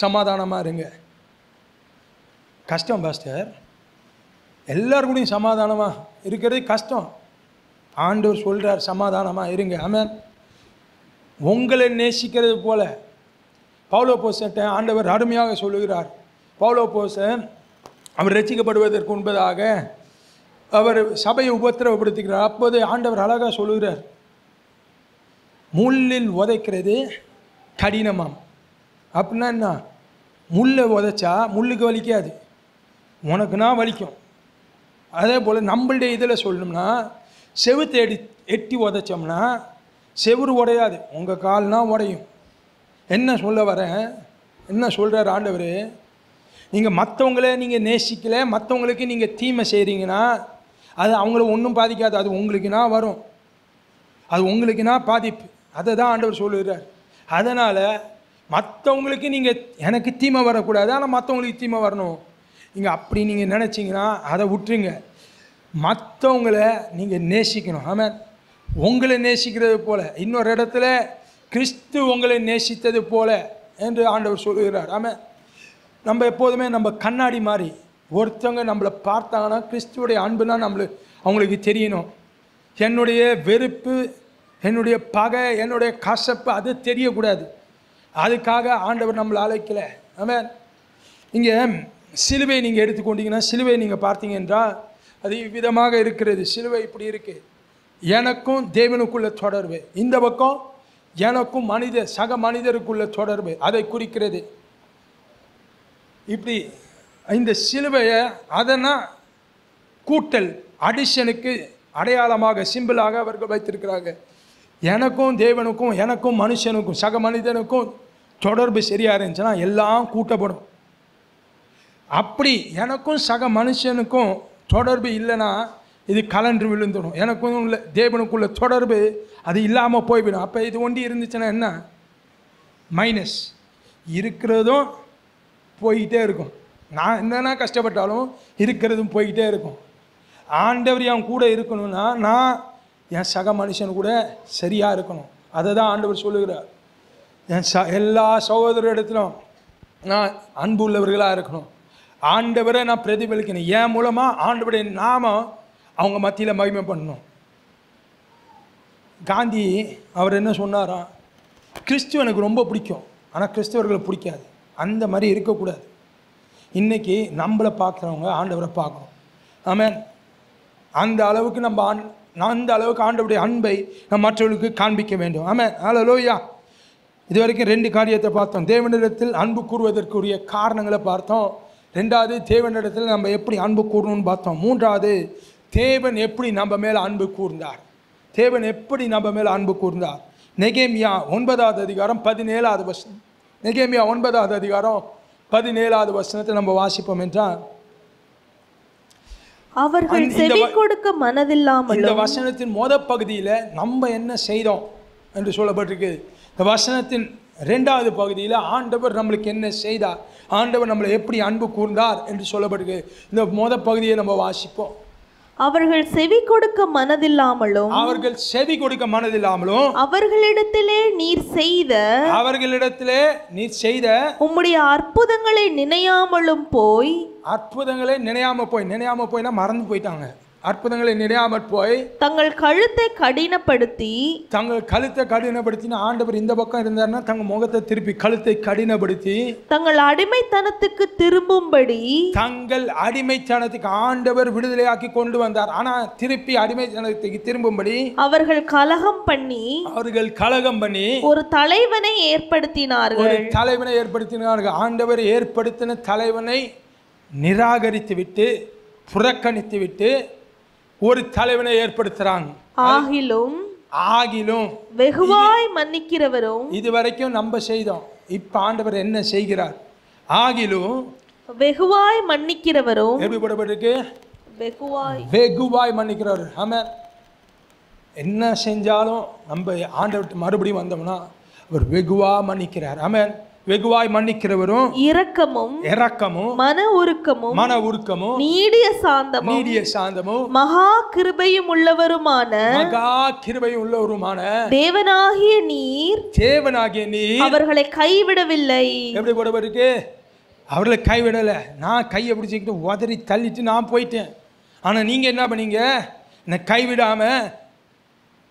சமாதானமாக இருங்க. கஷ்டம் பாஸ்டர். எல்லாருக்கூடையும் சமாதானமாக இருக்கிறது கஷ்டம். ஆண்டவர் சொல்கிறார் சமாதானமாக இருங்க. ஆமாம் உங்களை நேசிக்கிறது போல பவுலோ போசன்ட்ட ஆண்டவர் அருமையாக சொல்லுகிறார். பவுலோ போசன் அவர் ரசிக்கப்படுவதற்கு முன்பதாக அவர் சபையை உபத்திரவப்படுத்துகிறார். அப்போது ஆண்டவர் அழகாக சொல்லுகிறார். முள்ளில் உதைக்கிறது கடினமாம். அப்படின்னா என்ன? முள்ளை உதைச்சா முள்ளுக்கு வலிக்காது. உனக்குனா வலிக்கும். அதே போல் நம்மளுடைய இதில் சொல்லணும்னா செவுத்தை எடி எட்டி உதைச்சோம்னா செவுறு உடையாது. உங்கள் கால்னால் உடையும். என்ன சொல்ல வரேன் என்ன சொல்கிறார் ஆண்டவர்? நீங்கள் மற்றவங்கள நீங்கள் நேசிக்கலை மற்றவங்களுக்கு நீங்கள் தீமை செய்கிறீங்கன்னா அது அவங்கள ஒன்றும் பாதிக்காது. அது உங்களுக்குனா வரும். அது உங்களுக்குனா பாதிப்பு. அதை தான் ஆண்டவர் சொல்லுகிறார். அதனால் மற்றவங்களுக்கு நீங்கள் எனக்கு தீமை வரக்கூடாது ஆனால் மற்றவங்களுக்கு தீமை வரணும். நீங்கள் அப்படி நீங்கள் நினச்சிங்கன்னா அதை விட்டுருங்க. மற்றவங்கள நீங்கள் நேசிக்கணும். ஆமாம் உங்களை நேசிக்கிறது போல். இன்னொரு இடத்துல கிறிஸ்து உங்களை நேசித்தது போல என்று ஆண்டவர் சொல்லுகிறார் ஆமாம் நம்ம எப்போதுமே நம்ம கண்ணாடி மாதிரி ஒருத்தவங்க நம்மளை பார்த்தாங்கன்னா கிறிஸ்துவோடைய அன்புனா நம்மளுக்கு அவங்களுக்கு தெரியணும். என்னுடைய வெறுப்பு என்னுடைய பகை என்னுடைய கசப்பு அது தெரியக்கூடாது. அதுக்காக ஆண்டவர் நம்மளை அழைக்கல. ஆமாம் இங்கே சிலுவை நீங்கள் எடுத்துக்கொண்டீங்கன்னா சிலுவை நீங்கள் பார்த்தீங்க என்றால் அது விதமாக இருக்கிறது. சிலுவை இப்படி இருக்குது எனக்கும் தேவனுக்குள்ள தொடர்பு. இந்த பக்கம் எனக்கும் மனித சக மனிதருக்குள்ள தொடர்பு அதை குறிக்கிறது. இப்படி இந்த சிலுவையை அதனால் கூட்டல் அடிஷனுக்கு அடையாளமாக சிம்பிளாக அவர்கள் வைத்திருக்கிறாங்க எனக்கும் தேவனுக்கும் எனக்கும் மனுஷனுக்கும் சக மனிதனுக்கும் தொடர்பு சரியாக இருந்துச்சுன்னா எல்லாம் கூட்டப்படும். அப்படி எனக்கும் சக மனுஷனுக்கும் தொடர்பு இல்லைன்னா இது கலன்று விழுந்துடும். எனக்கும் உள்ள தேவனுக்குள்ள தொடர்பு அது இல்லாமல் போய்விடும். அப்போ இது ஒண்டி இருந்துச்சுன்னா என்ன? மைனஸ் இருக்கிறதும் போய்கிட்டே இருக்கும். நான் என்னென்ன கஷ்டப்பட்டாலும் இருக்கிறதும் போய்கிட்டே இருக்கும். ஆண்டவர் என் கூட இருக்கணும்னா நான் என் சக மனுஷன் கூட சரியாக இருக்கணும். அதை தான் ஆண்டவர் சொல்லுகிறார். என் ச எல்லா சகோதரிடத்திலும் நான் அன்பு உள்ளவர்களாக இருக்கணும். ஆண்டவரை நான் பிரதிபலிக்கணும். என் மூலமாக ஆண்டவருடைய நாமம் அவங்க மத்தியில் மகிமை பண்ணணும். காந்தி அவர் என்ன சொன்னாரா? கிறிஸ்துவ எனக்கு ரொம்ப பிடிக்கும். ஆனால் கிறிஸ்தவர்களை பிடிக்காது. அந்த மாதிரி இருக்கக்கூடாது. இன்றைக்கி நம்மளை பார்க்குறவங்க ஆண்டவரை பார்க்கணும். ஆமாம் அந்த அளவுக்கு நம்ம ஆண் அந்த அளவுக்கு ஆண்டவருடைய அன்பை நம் மற்றவர்களுக்கு காண்பிக்க வேண்டும். ஆமென். ஹalleluya இது வரைக்கும் ரெண்டு காரியத்தை பார்த்தோம். தேவனிடத்தில் அன்பு கூறுவதற்குரிய காரணங்களை பார்த்தோம். ரெண்டாவது தேவனிடத்தில் நம்ம எப்படி அன்பு கூறணும்னு பார்த்தோம். மூன்றாவது தேவன் எப்படி நம்ம மேலே அன்பு கூர்ந்தார்? தேவன் எப்படி நம்ம மேலே அன்பு கூர்ந்தார்? நெகேமியா ஒன்பதாவது அதிகாரம் பதினேழாவது வசனம். நெகேமியா ஒன்பதாவது அதிகாரம் பதினேழாவது வசனத்தை நம்ம வாசிப்போம் என்றால் அவர்கள் இந்த செவி கொடுக்க இந்த மனதில்லாமலும் வசனத்தின் மொத பகுதியில் நம்ம என்ன செய்தோம் என்று சொல்லப்பட்டிருக்கு இந்த வசனத்தின் ரெண்டாவது பகுதியில் ஆண்டவர் நம்மளுக்கு என்ன செய்தார்? ஆண்டவர் நம்மளை எப்படி அன்பு கூர்ந்தார் என்று சொல்லப்பட்டிருக்கு இந்த மொத பகுதியை நம்ம வாசிப்போம். அவர்கள் செவி கொடுக்க மனதில்லாமலும் அவர்கள் செவி கொடுக்க மனதில்லாமலும் அவர்களிடத்திலே நீர் செய்த அவர்களிடத்திலே நீ செய்த உம்முடைய அற்புதங்களை நினையாமலும் போய் அற்புதங்களை நினையாம போய் நினையாம போய்னா மறந்து போயிட்டாங்க. அற்புதங்களை நினையாமற் போய் தங்கள் கழுத்தை கடினப்படுத்தி தங்கள் கழுத்தை கடினப்படுத்தின ஆண்டவர் இந்த பக்கம் இருந்தாருன்னா தங்கள் முகத்தை திருப்பி கழுத்தை கடினப்படுத்தி தங்கள் அடிமைத்தனத்துக்கு திரும்பும்படி தங்கள் அடிமைத்தனத்துக்கு ஆண்டவர் விடுதலையாக்கி கொண்டு வந்தார். ஆனா திருப்பி அடிமைத்தனத்துக்கு திரும்பும்படி அவர்கள் கலகம் பண்ணி அவர்கள் கலகம் பண்ணி ஒரு தலைவனை ஏற்படுத்தினார்கள். ஒரு தலைவனை ஏற்படுத்தினார்கள். ஆண்டவர் ஏற்படுத்தின தலைவனை நிராகரித்து விட்டு புறக்கணித்து விட்டு ஒரு தலைவனை ஏற்படுத்துறாங்க ஆகிலும் ஆகிலும் வெகுவாய் மன்னிக்கிறவரும் இதுவரைக்கும் நம்ம செய்தோம். இப்ப ஆண்டவர் என்ன செய்கிறார்? ஆகிலும் வெகுவாய் மன்னிக்கிறவரும் எப்படி போடப்பட்டிருக்கு? வெகுவாய் வெகுவாய் மன்னிக்கிறார். ஆமாம் என்ன செஞ்சாலும் நம்ம ஆண்டவர்கிட்ட மறுபடியும் வந்தோம்னா அவர் வெகுவா மன்னிக்கிறார். ஆமென். வெகுவாய் மன்னிக்கிறவரும் இரக்கமும் இரக்கமும் மன உருக்கமும் மன உருக்கமும் நீடிய சாந்தமும் நீடிய சாந்தமும் மகா கிருபையும் உள்ளவருமான மகா கிருபையும் உள்ளவருமான தேவனாகிய நீர் தேவனாகிய நீ அவர்களை கைவிடவில்லை. எப்படி போடப்பட்டிருக்கு அவர்களை கைவிடலை. நான் கையை பிடிச்சிக்கிட்டு உதறி தள்ளிட்டு நான் போயிட்டேன். ஆனால் நீங்கள் என்ன பண்ணீங்க? என்னை கைவிடாமல்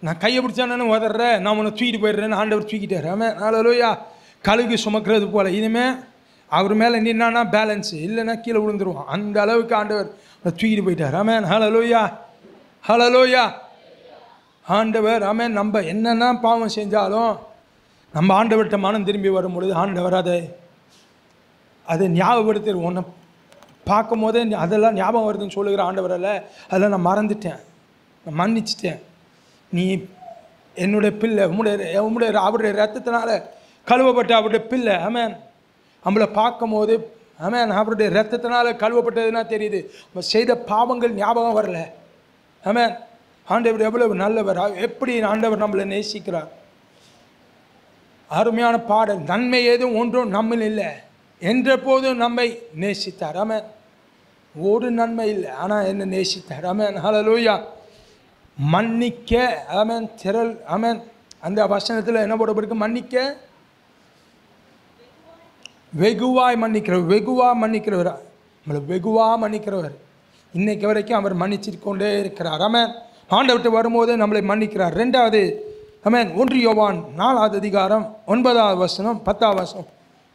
நான் கையை பிடிச்சானு உதறேன் நான் உன்னை தூக்கிட்டு போயிடுறேன்னு ஆண்டவர் தூக்கிட்டார். ஆமாம் நாளையா கழுகு சுமக்கிறது போல். இனிமே அவர் மேலே நின்னானா பேலன்ஸு இல்லைன்னா கீழே விழுந்துருவோம் அந்த அளவுக்கு ஆண்டவர் தூக்கிட்டு போயிட்டார். ஆமேன் ஹலலோயா ஹலலோயா ஆண்டவர் ஆமேன் நம்ம என்னென்ன பாவம் செஞ்சாலும் நம்ம ஆண்டவர்கிட்ட மனம் திரும்பி வரும் பொழுது ஆண்டவர் அதை அதை ஞாபகப்படுத்திடுவோம் உன்னை பார்க்கும் போதே அதெல்லாம் ஞாபகம் வருதுன்னு சொல்லுகிற ஆண்டவரில் அதெல்லாம் நான் மறந்துட்டேன். நான் மன்னிச்சிட்டேன். நீ என்னுடைய பிள்ளை உம்முடைய உம்முடைய அவருடைய ரத்தத்தினால கழுவப்பட்ட அவருடைய பிள்ளை. ஆமேன் நம்மளை பார்க்கும் போது ஆமேன் அவருடைய ரத்தத்தினால் கழுவப்பட்டதுன்னா தெரியுது. நம்ம செய்த பாவங்கள் ஞாபகம் வரல. ஆமேன் ஆண்டவர் எவ்வளவு நல்லவர். எப்படி ஆண்டவர் நம்மளை நேசிக்கிறார்? அருமையான பாடல். நன்மை ஏதும் ஒன்றும் நம்மில் இல்லை. என்ற போதும் நம்மை நேசித்தார். ஆமேன் ஒரு நன்மை இல்லை. ஆனால் என்ன நேசித்தார். ஆமென் ஹalleluya மன்னிக்க. ஆமேன் திரள். ஆமேன் அந்த வசனத்தில் என்ன போடப்பட்டிருக்கு? மன்னிக்க. வெகுவாய் மன்னிக்கிறவர் வெகுவா மன்னிக்கிறவர். நம்மளை வெகுவா மன்னிக்கிறவர். இன்னைக்கு வரைக்கும் அவர் மன்னிச்சிட்டு கொண்டே இருக்கிறார். ஆமென். ஆண்டவர்கிட்ட வரும்போது நம்மளை மன்னிக்கிறார். ரெண்டாவது ஆமென் ஒன்று யோவான் நாலாவது அதிகாரம் ஒன்பதாவது வசனம் பத்தாவது வசனம்.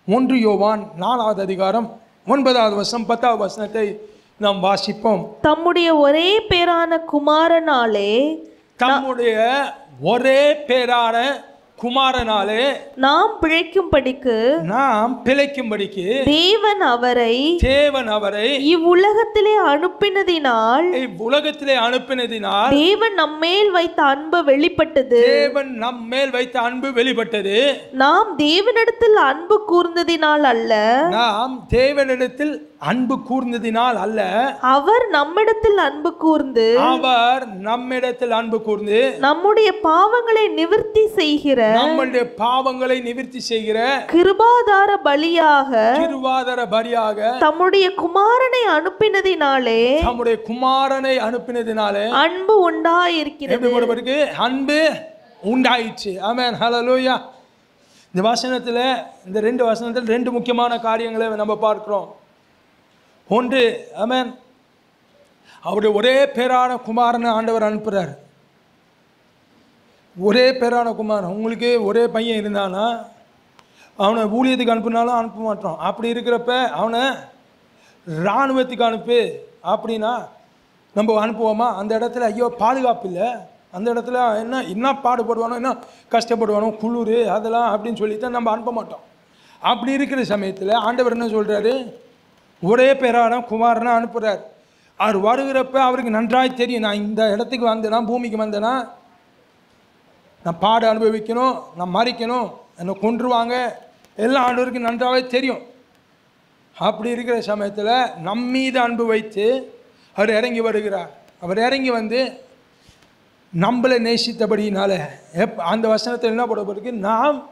ஒன்று யோவான் நாலாவது அதிகாரம் ஒன்பதாவது வசனம் பத்தாவது வசனத்தை நாம் வாசிப்போம். தம்முடைய ஒரே பேரான குமாரனாலே தம்முடைய ஒரே பேரான குமாரனாலே நாம் பிழைக்கும்படிக்கு நாம் பிழைக்கும்படிக்கு தேவன் அவரை தேவன் அவரை இவ்வுலகத்திலே அனுப்பினதினால் உலகத்திலே அனுப்பினதினால் தேவன் நம்மேல் வைத்த அன்பு வெளிப்பட்டது. தேவன் நம் மேல் வைத்த அன்பு வெளிப்பட்டது. நாம் தேவனிடத்தில் அன்பு கூர்ந்ததினால் அல்ல. நாம் தேவனிடத்தில் அன்பு கூர்ந்ததினால் அல்ல. அவர் நம்மிடத்தில் அன்பு கூர்ந்து அவர் நம்மிடத்தில் அன்பு கூர்ந்து நம்முடைய பாவங்களை நிவர்த்தி செய்கிற நம்முடைய பாவங்களை நிவர்த்தி செய்கிற கிருபாதார பலியாக திருவாதர பலியாக தம்முடைய குமாரனை அனுப்பினதினாலே நம்முடைய குமாரனை அனுப்பினதினாலே அன்பு உண்டாயிருக்கிறது. எப்படி அன்பு உண்டாயிடுச்சு ஆமென் ஹalleluya இந்த வசனத்தில் இந்த ரெண்டு வசனத்தில் ரெண்டு முக்கியமான காரியங்களை நம்ம பார்க்கிறோம். ஒன்று ஆமென். அவருடைய ஒரே பேரான குமாரனை ஆண்டவர் அனுப்புகிறார் ஒரே பேரான குமாரன். உங்களுக்கு ஒரே பையன் இருந்தானா? அவனை ஊழியத்துக்கு அனுப்புனாலும் அனுப்ப மாட்டோம். அப்படி இருக்கிறப்ப அவனை இராணுவத்துக்கு அனுப்பு. அப்படின்னா நம்ம அனுப்புவோமா? அந்த இடத்துல ஐயோ பாதுகாப்பு இல்லை. அந்த இடத்துல என்ன என்ன பாடுபடுவானோ என்ன கஷ்டப்படுவானோ குளிர் அதெல்லாம் அப்படின்னு சொல்லிட்டு நம்ம அனுப்ப மாட்டோம். அப்படி இருக்கிற சமயத்தில் ஆண்டவர் என்ன சொல்கிறாரு ஒரே பேரான குமாரனை அனுப்புகிறார் அவர் வருகிறப்ப அவருக்கு நன்றாய் தெரியும். நான் இந்த இடத்துக்கு வந்தேனா பூமிக்கு வந்தேனா நான் பாடு அனுபவிக்கணும் நான் மறிக்கணும் என்னை கொன்றுவாங்க. எல்லாம் ஆண்டவருக்கு நன்றாகவே தெரியும். அப்படி இருக்கிற சமயத்தில் நம்மீது அன்பு வைத்து அவர் இறங்கி வருகிறார். அவர் இறங்கி வந்து நம்மளை நேசித்தபடியினால எப் அந்த வசனத்தில் என்ன போடப்பட்டிருக்கு? நாம்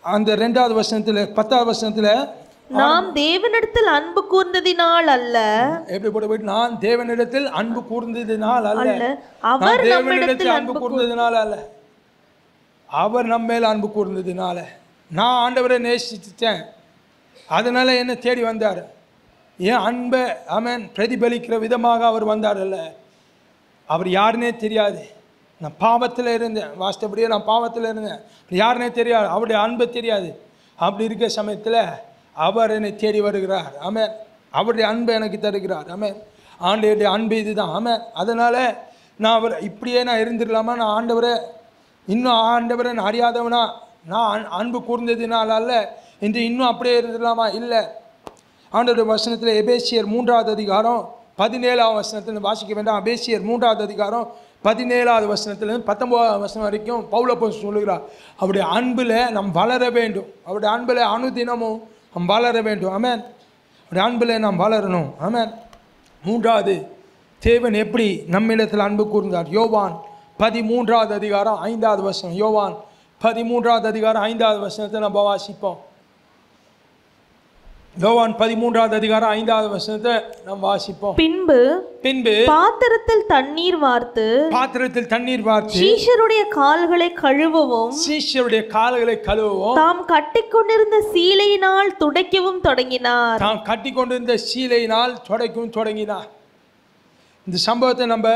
அந்த ரெண்டாவது வசனத்தில் பத்தாவது வசனத்தில் நாம் தேவனிடத்தில் அன்பு கூர்ந்ததினால் அல்ல. எப்படி போடப்பட்டு நான் தேவனிடத்தில் அன்பு கூர்ந்ததினால் அல்ல. அவர் தேவனிடத்தில் அன்பு கூர்ந்ததினால அல்ல. அவர் நம்ம மேல் அன்பு கூர்ந்ததினால. நான் ஆண்டவரை நேசிச்சிட்டேன். அதனால என்ன தேடி வந்தார். ஏன் அன்பை அவன் பிரதிபலிக்கிற விதமாக அவர் வந்தார்ல அவர் யாருன்னே தெரியாது. நான் பாவத்தில் இருந்தேன். வாஸ்தபடியே நான் பாவத்தில் இருந்தேன். யாருன்னே தெரியாது. அவருடைய அன்பு தெரியாது. அப்படி இருக்க சமயத்தில் அவர் என்னை தேடி வருகிறார். ஆமென். அவருடைய அன்பை எனக்கு தருகிறார். ஆமென். ஆண்டவருடைய அன்பு இதுதான். ஆமென். அதனால் நான் அவர் இப்படியே நான் இருந்துடலாமா நான் ஆண்டவரை இன்னும் ஆண்டவரை நான் அறியாதவனா? நான் அன்- அன்பு கூர்ந்ததினால் அல்ல இன்று இன்னும் அப்படியே இருந்துடலாமா இல்லை. ஆண்டவருடைய வசனத்தில் எபேசியர் மூன்றாவது அதிகாரம் பதினேழாவது வசனத்தில் வாசிக்க வேண்டாம். எபேசியர் மூன்றாவது அதிகாரம் பதினேழாவது வசனத்துலேருந்து பத்தொன்பதாவது வசனம் வரைக்கும் பவுலப்போ சொல்லுகிறார். அவருடைய அன்பில் நம் வளர வேண்டும். அவருடைய அன்பில் அனுதினமும் நாம் வளர வேண்டும். ஆமேன். ஒரு அன்பில் நாம் வளரணும் ஆமேன். மூன்றாவது தேவன் எப்படி நம்மிடத்தில் அன்பு கூர்ந்தார்? யோவான் பதிமூன்றாவது அதிகாரம் ஐந்தாவது வருஷம் யோவான் பதிமூன்றாவது அதிகாரம் ஐந்தாவது வருஷத்தை நம்ம வாசிப்போம். யோவான் பதிமூன்றாவது அதிகாரம் ஐந்தாவது வசனத்தை நாம் வாசிப்போம். பின்பு பின்பு பாத்திரத்தில் தண்ணீர் வார்த்து பாத்திரத்தில் தண்ணீர் வார்த்து சீஷருடைய கால்களை கழுவவும் சீஷருடைய கால்களை கழுவவும் தாம் கட்டிக்கொண்டிருந்த சீலையினால் துடைக்கவும் தொடங்கினார். தான் கட்டி கொண்டிருந்த சீலையினால் தொடக்கவும் தொடங்கினார். இந்த சம்பவத்தை நம்ம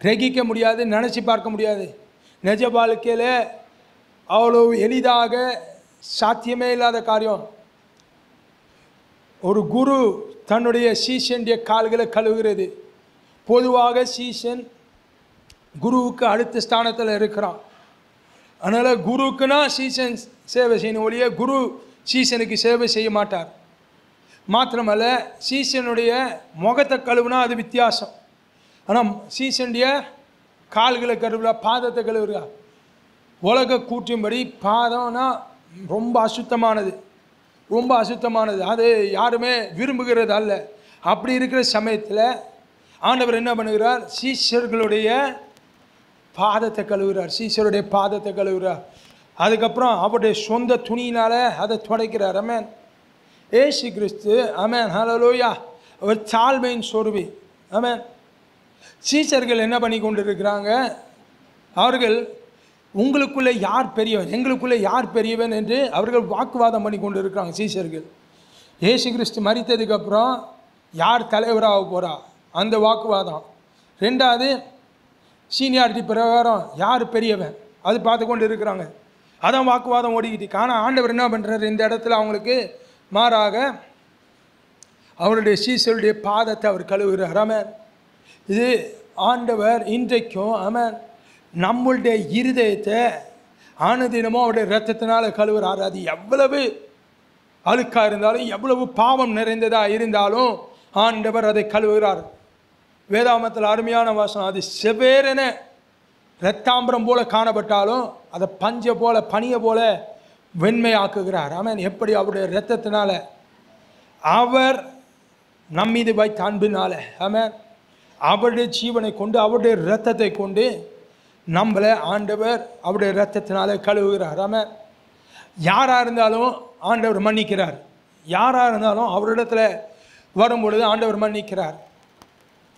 கிரகிக்க முடியாது நினச்சி பார்க்க முடியாது. நிஜ வாழ்க்கையில் அவ்வளோ எளிதாக சாத்தியமே இல்லாத காரியம். ஒரு குரு தன்னுடைய சீஷனுடைய கால்களை கழுவுகிறது. பொதுவாக சீஷன் குருவுக்கு அடுத்த ஸ்தானத்தில் இருக்கிறான். அதனால் குருவுக்குனா சீசன் சேவை செய்யணும் ஒழிய குரு சீசனுக்கு சேவை செய்ய மாட்டார். மாத்திரமல்ல சீசனுடைய முகத்தை கழுவுனா அது வித்தியாசம். ஆனால் சீசனுடைய கால்களை கழுவுல பாதத்தை கழுவுறா. உலக கூற்றும்படி பாதம்னா ரொம்ப அசுத்தமானது. ரொம்ப அசுத்தமானது. அது யாருமே விரும்புகிறது அல்ல அப்படி இருக்கிற சமயத்தில் ஆண்டவர் என்ன பண்ணுகிறார்? சீஷர்களுடைய பாதத்தை கழுவுகிறார் சீஷருடைய பாதத்தை கழுவுகிறார் அதுக்கப்புறம் அவருடைய சொந்த துணியினால் அதை துடைக்கிறார். அமேன் ஏசு கிறிஸ்து அமேன் ஹலலோயா அவர் தாழ்மையின் சொருவி. அமேன் சீசர்கள் என்ன பண்ணி கொண்டு இருக்கிறாங்க அவர்கள் உங்களுக்குள்ளே யார் பெரியவன் எங்களுக்குள்ளே யார் பெரியவன் என்று அவர்கள் வாக்குவாதம் பண்ணி கொண்டு இருக்கிறாங்க சீசர்கள் ஏசு கிறிஸ்து மறித்ததுக்கப்புறம் யார் தலைவராக போகிறா அந்த வாக்குவாதம். ரெண்டாவது சீனியாரிட்டி பிரகாரம் யார் பெரியவன்? அது பார்த்து கொண்டு இருக்கிறாங்க அதான் வாக்குவாதம் ஓடிக்கிட்டு ஆனால் ஆண்டவர் என்ன பண்ணுறாரு இந்த இடத்துல அவங்களுக்கு மாறாக அவருடைய சீசருடைய பாதத்தை அவர் கழுவுகிறார். அமர் இது ஆண்டவர் இன்றைக்கும் அமர் நம்மளுடைய இருதயத்தை ஆனதினமும் அவருடைய ரத்தத்தினால் கழுவுறாரு அது எவ்வளவு அழுக்காக இருந்தாலும் எவ்வளவு பாவம் நிறைந்ததாக இருந்தாலும் ஆண்டவர் அதை கழுவுகிறார். வேதாமத்தில் அருமையான வாசனம். அது செவேரென இரத்தாம்பரம் போல காணப்பட்டாலும் அதை பஞ்ச போல பனியை போல வெண்மையாக்குகிறார். ஆமென். எப்படி அவருடைய இரத்தத்தினால? அவர் நம்மீது வைத்த அன்பினால. ஆமென். அவருடைய ஜீவனை கொண்டு அவருடைய இரத்தத்தை கொண்டு நம்மளை ஆண்டவர் அவருடைய இரத்தத்தினால கழுவுகிறார். ஆமாம் யாராக இருந்தாலும் ஆண்டவர் மன்னிக்கிறார். யாராக இருந்தாலும் அவரிடத்துல வரும் பொழுது ஆண்டவர் மன்னிக்கிறார்.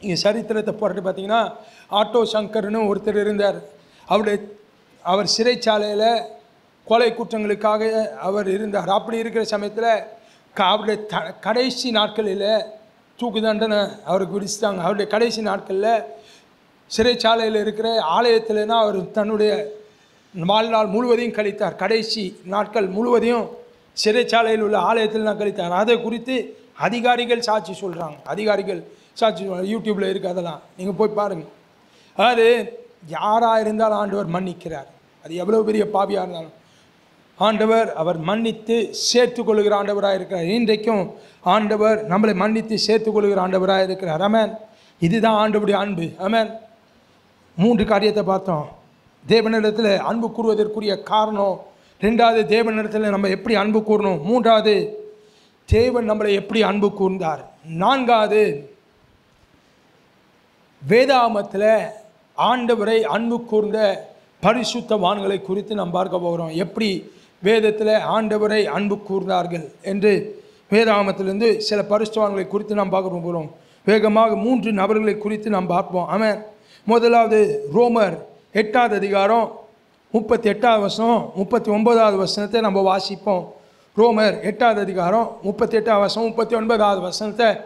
இங்கே சரித்திரத்தை போட்டு பார்த்தீங்கன்னா ஆட்டோ சங்கர்னு ஒருத்தர் இருந்தார். அவருடைய அவர் சிறைச்சாலையில் கொலை குற்றங்களுக்காக அவர் இருந்தார். அப்படி இருக்கிற சமயத்தில் க- அவருடைய த கடைசி நாட்களில் தூக்கு தண்டனை அவருக்கு விதிச்சிட்டாங்க. அவருடைய கடைசி நாட்களில் சிறைச்சாலையில் இருக்கிற ஆலயத்தில்னா அவர் தன்னுடைய வாழ்நாள் முழுவதையும் கழித்தார். கடைசி நாட்கள் முழுவதையும் சிறைச்சாலையில் உள்ள ஆலயத்தில் நான் கழித்தார். அதை குறித்து அதிகாரிகள் சாட்சி சொல்கிறாங்க அதிகாரிகள் சாட்சி யூடியூப்பில் இருக்குது அதெல்லாம். நீங்கள் போய் பாருங்கள் அதாவது யாராக இருந்தாலும் ஆண்டவர் மன்னிக்கிறார். அது எவ்வளோ பெரிய பாவியாக இருந்தாலும். ஆண்டவர் அவர் மன்னித்து சேர்த்து கொள்கிற ஆண்டவராக இருக்கிறார். இன்றைக்கும் ஆண்டவர் நம்மளை மன்னித்து சேர்த்து கொள்கிற ஆண்டவராக இருக்கிறார். அமேன் இதுதான் ஆண்டவருடைய அன்பு. அமேன் மூன்று காரியத்தை பார்த்தோம். தேவனிடத்தில் அன்பு கூறுவதற்குரிய காரணம். ரெண்டாவது தேவனிடத்தில் நம்ம எப்படி அன்பு கூறணும்? மூன்றாவது தேவன் நம்மளை எப்படி அன்பு கூர்ந்தார்? நான்காவது வேதாமத்தில் ஆண்டவரை அன்பு கூர்ந்த பரிசுத்தவான்களை குறித்து நாம் பார்க்க போகிறோம். எப்படி வேதத்தில் ஆண்டவரை அன்பு கூர்ந்தார்கள் என்று வேதாமத்திலிருந்து சில பரிசுத்தவான்களை குறித்து நாம் பார்க்க போகிறோம். வேகமாக மூன்று நபர்களை குறித்து நாம் பார்ப்போம். அவன் முதலாவது ரோமர் எட்டாவது அதிகாரம் முப்பத்தி எட்டாவது வருஷம் முப்பத்தி ஒன்பதாவது வருஷத்தை நம்ம வாசிப்போம். ரோமர் எட்டாவது அதிகாரம் முப்பத்தி எட்டாவது வருஷம் முப்பத்தி ஒன்பதாவது வருஷத்தை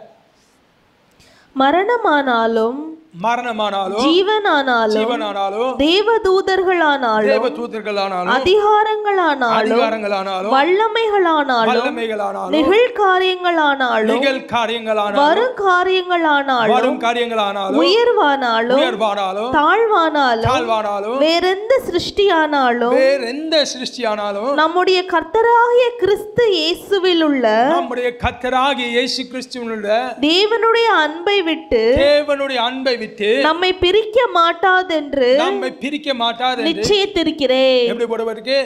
மரணமானாலும் மரணமானாலும் ஜீவனானாலும் ஜீவனானாலும் தேவதூதர்களானாலும் தேவ தூதர்களானாலும் அதிகாரங்களானாலும் அதிகாரங்களானாலும் வல்லமைகளானாலும் வல்லமைகளானாலும் நிகழ்காரியங்களானாலும் நிகழ் காரியங்களானாலும் வரும் காரியங்களானாலும் வரும் காரியங்களானாலும் உயர்வானாலும் உயர்வானாலும் தாழ்வானாலும் தாழ்வானாலும் வேறெந்த சிருஷ்டியானாலும் வேற எந்த சிருஷ்டியானாலும் நம்முடைய கர்த்தராகிய கிறிஸ்து இயேசுவில் உள்ள நம்முடைய கத்தராகிய இயேசு கிறிஸ்துவனுள்ள தேவனுடைய அன்பை விட்டு தேவனுடைய அன்பை விட்டு நம்மை பிரிக்க மாட்டாதென்று நம்மை பிரிக்க மாட்டாது நிச்சயித்திருக்கிறேன். எப்படி போடுவதற்கு?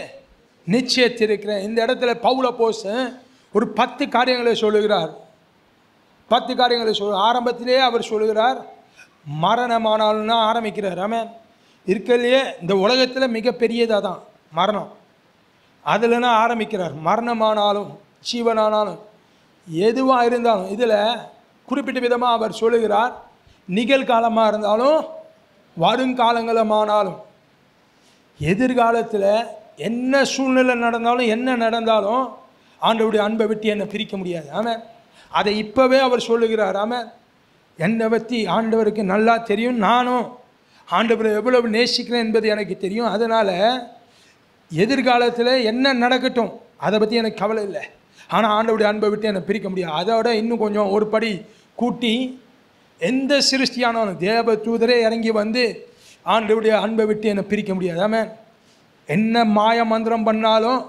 நிச்சயத்திருக்கிறேன். இந்த இடத்துல பவுல போஸ் ஒரு பத்து காரியங்களை சொல்லுகிறார். பத்து காரியங்களை சொல் ஆரம்பத்திலே அவர் சொல்லுகிறார் மரணமானாலும் ஆரம்பிக்கிறார். ஆமென். இருக்கலையே இந்த உலகத்தில் மிகப்பெரியதாக தான் மரணம். அதில்னா ஆரம்பிக்கிறார். மரணமானாலும் ஜீவனானாலும் எதுவாக இருந்தாலும் இதில் குறிப்பிட்ட விதமாக அவர் சொல்லுகிறார் நிகழ்காலமாக இருந்தாலும் வருங்காலங்களமானாலும் எதிர்காலத்தில் என்ன சூழ்நிலை நடந்தாலும் என்ன நடந்தாலும் ஆண்டவுடைய அன்பை விட்டு என்னை பிரிக்க முடியாது. ஆமாம் அதை இப்போவே அவர் சொல்லுகிறார். ஆமாம் என்னை பற்றி ஆண்டவருக்கு நல்லா தெரியும். நானும் ஆண்டவரை எவ்வளவு நேசிக்கிறேன் என்பது எனக்கு தெரியும். அதனால் எதிர்காலத்தில் என்ன நடக்கட்டும் அதை பற்றி எனக்கு கவலை இல்லை. ஆனால் ஆண்டவுடைய அன்பை விட்டு என்னை பிரிக்க முடியாது. அதோட இன்னும் கொஞ்சம் ஒரு படி கூட்டி எந்த சிருஷ்டியானவனும் தேவ தூதரே இறங்கி வந்து ஆண்டவருடைய அன்பை விட்டு என்னை பிரிக்க முடியாது. ஆமென். என்ன மாய மந்திரம் பண்ணாலும்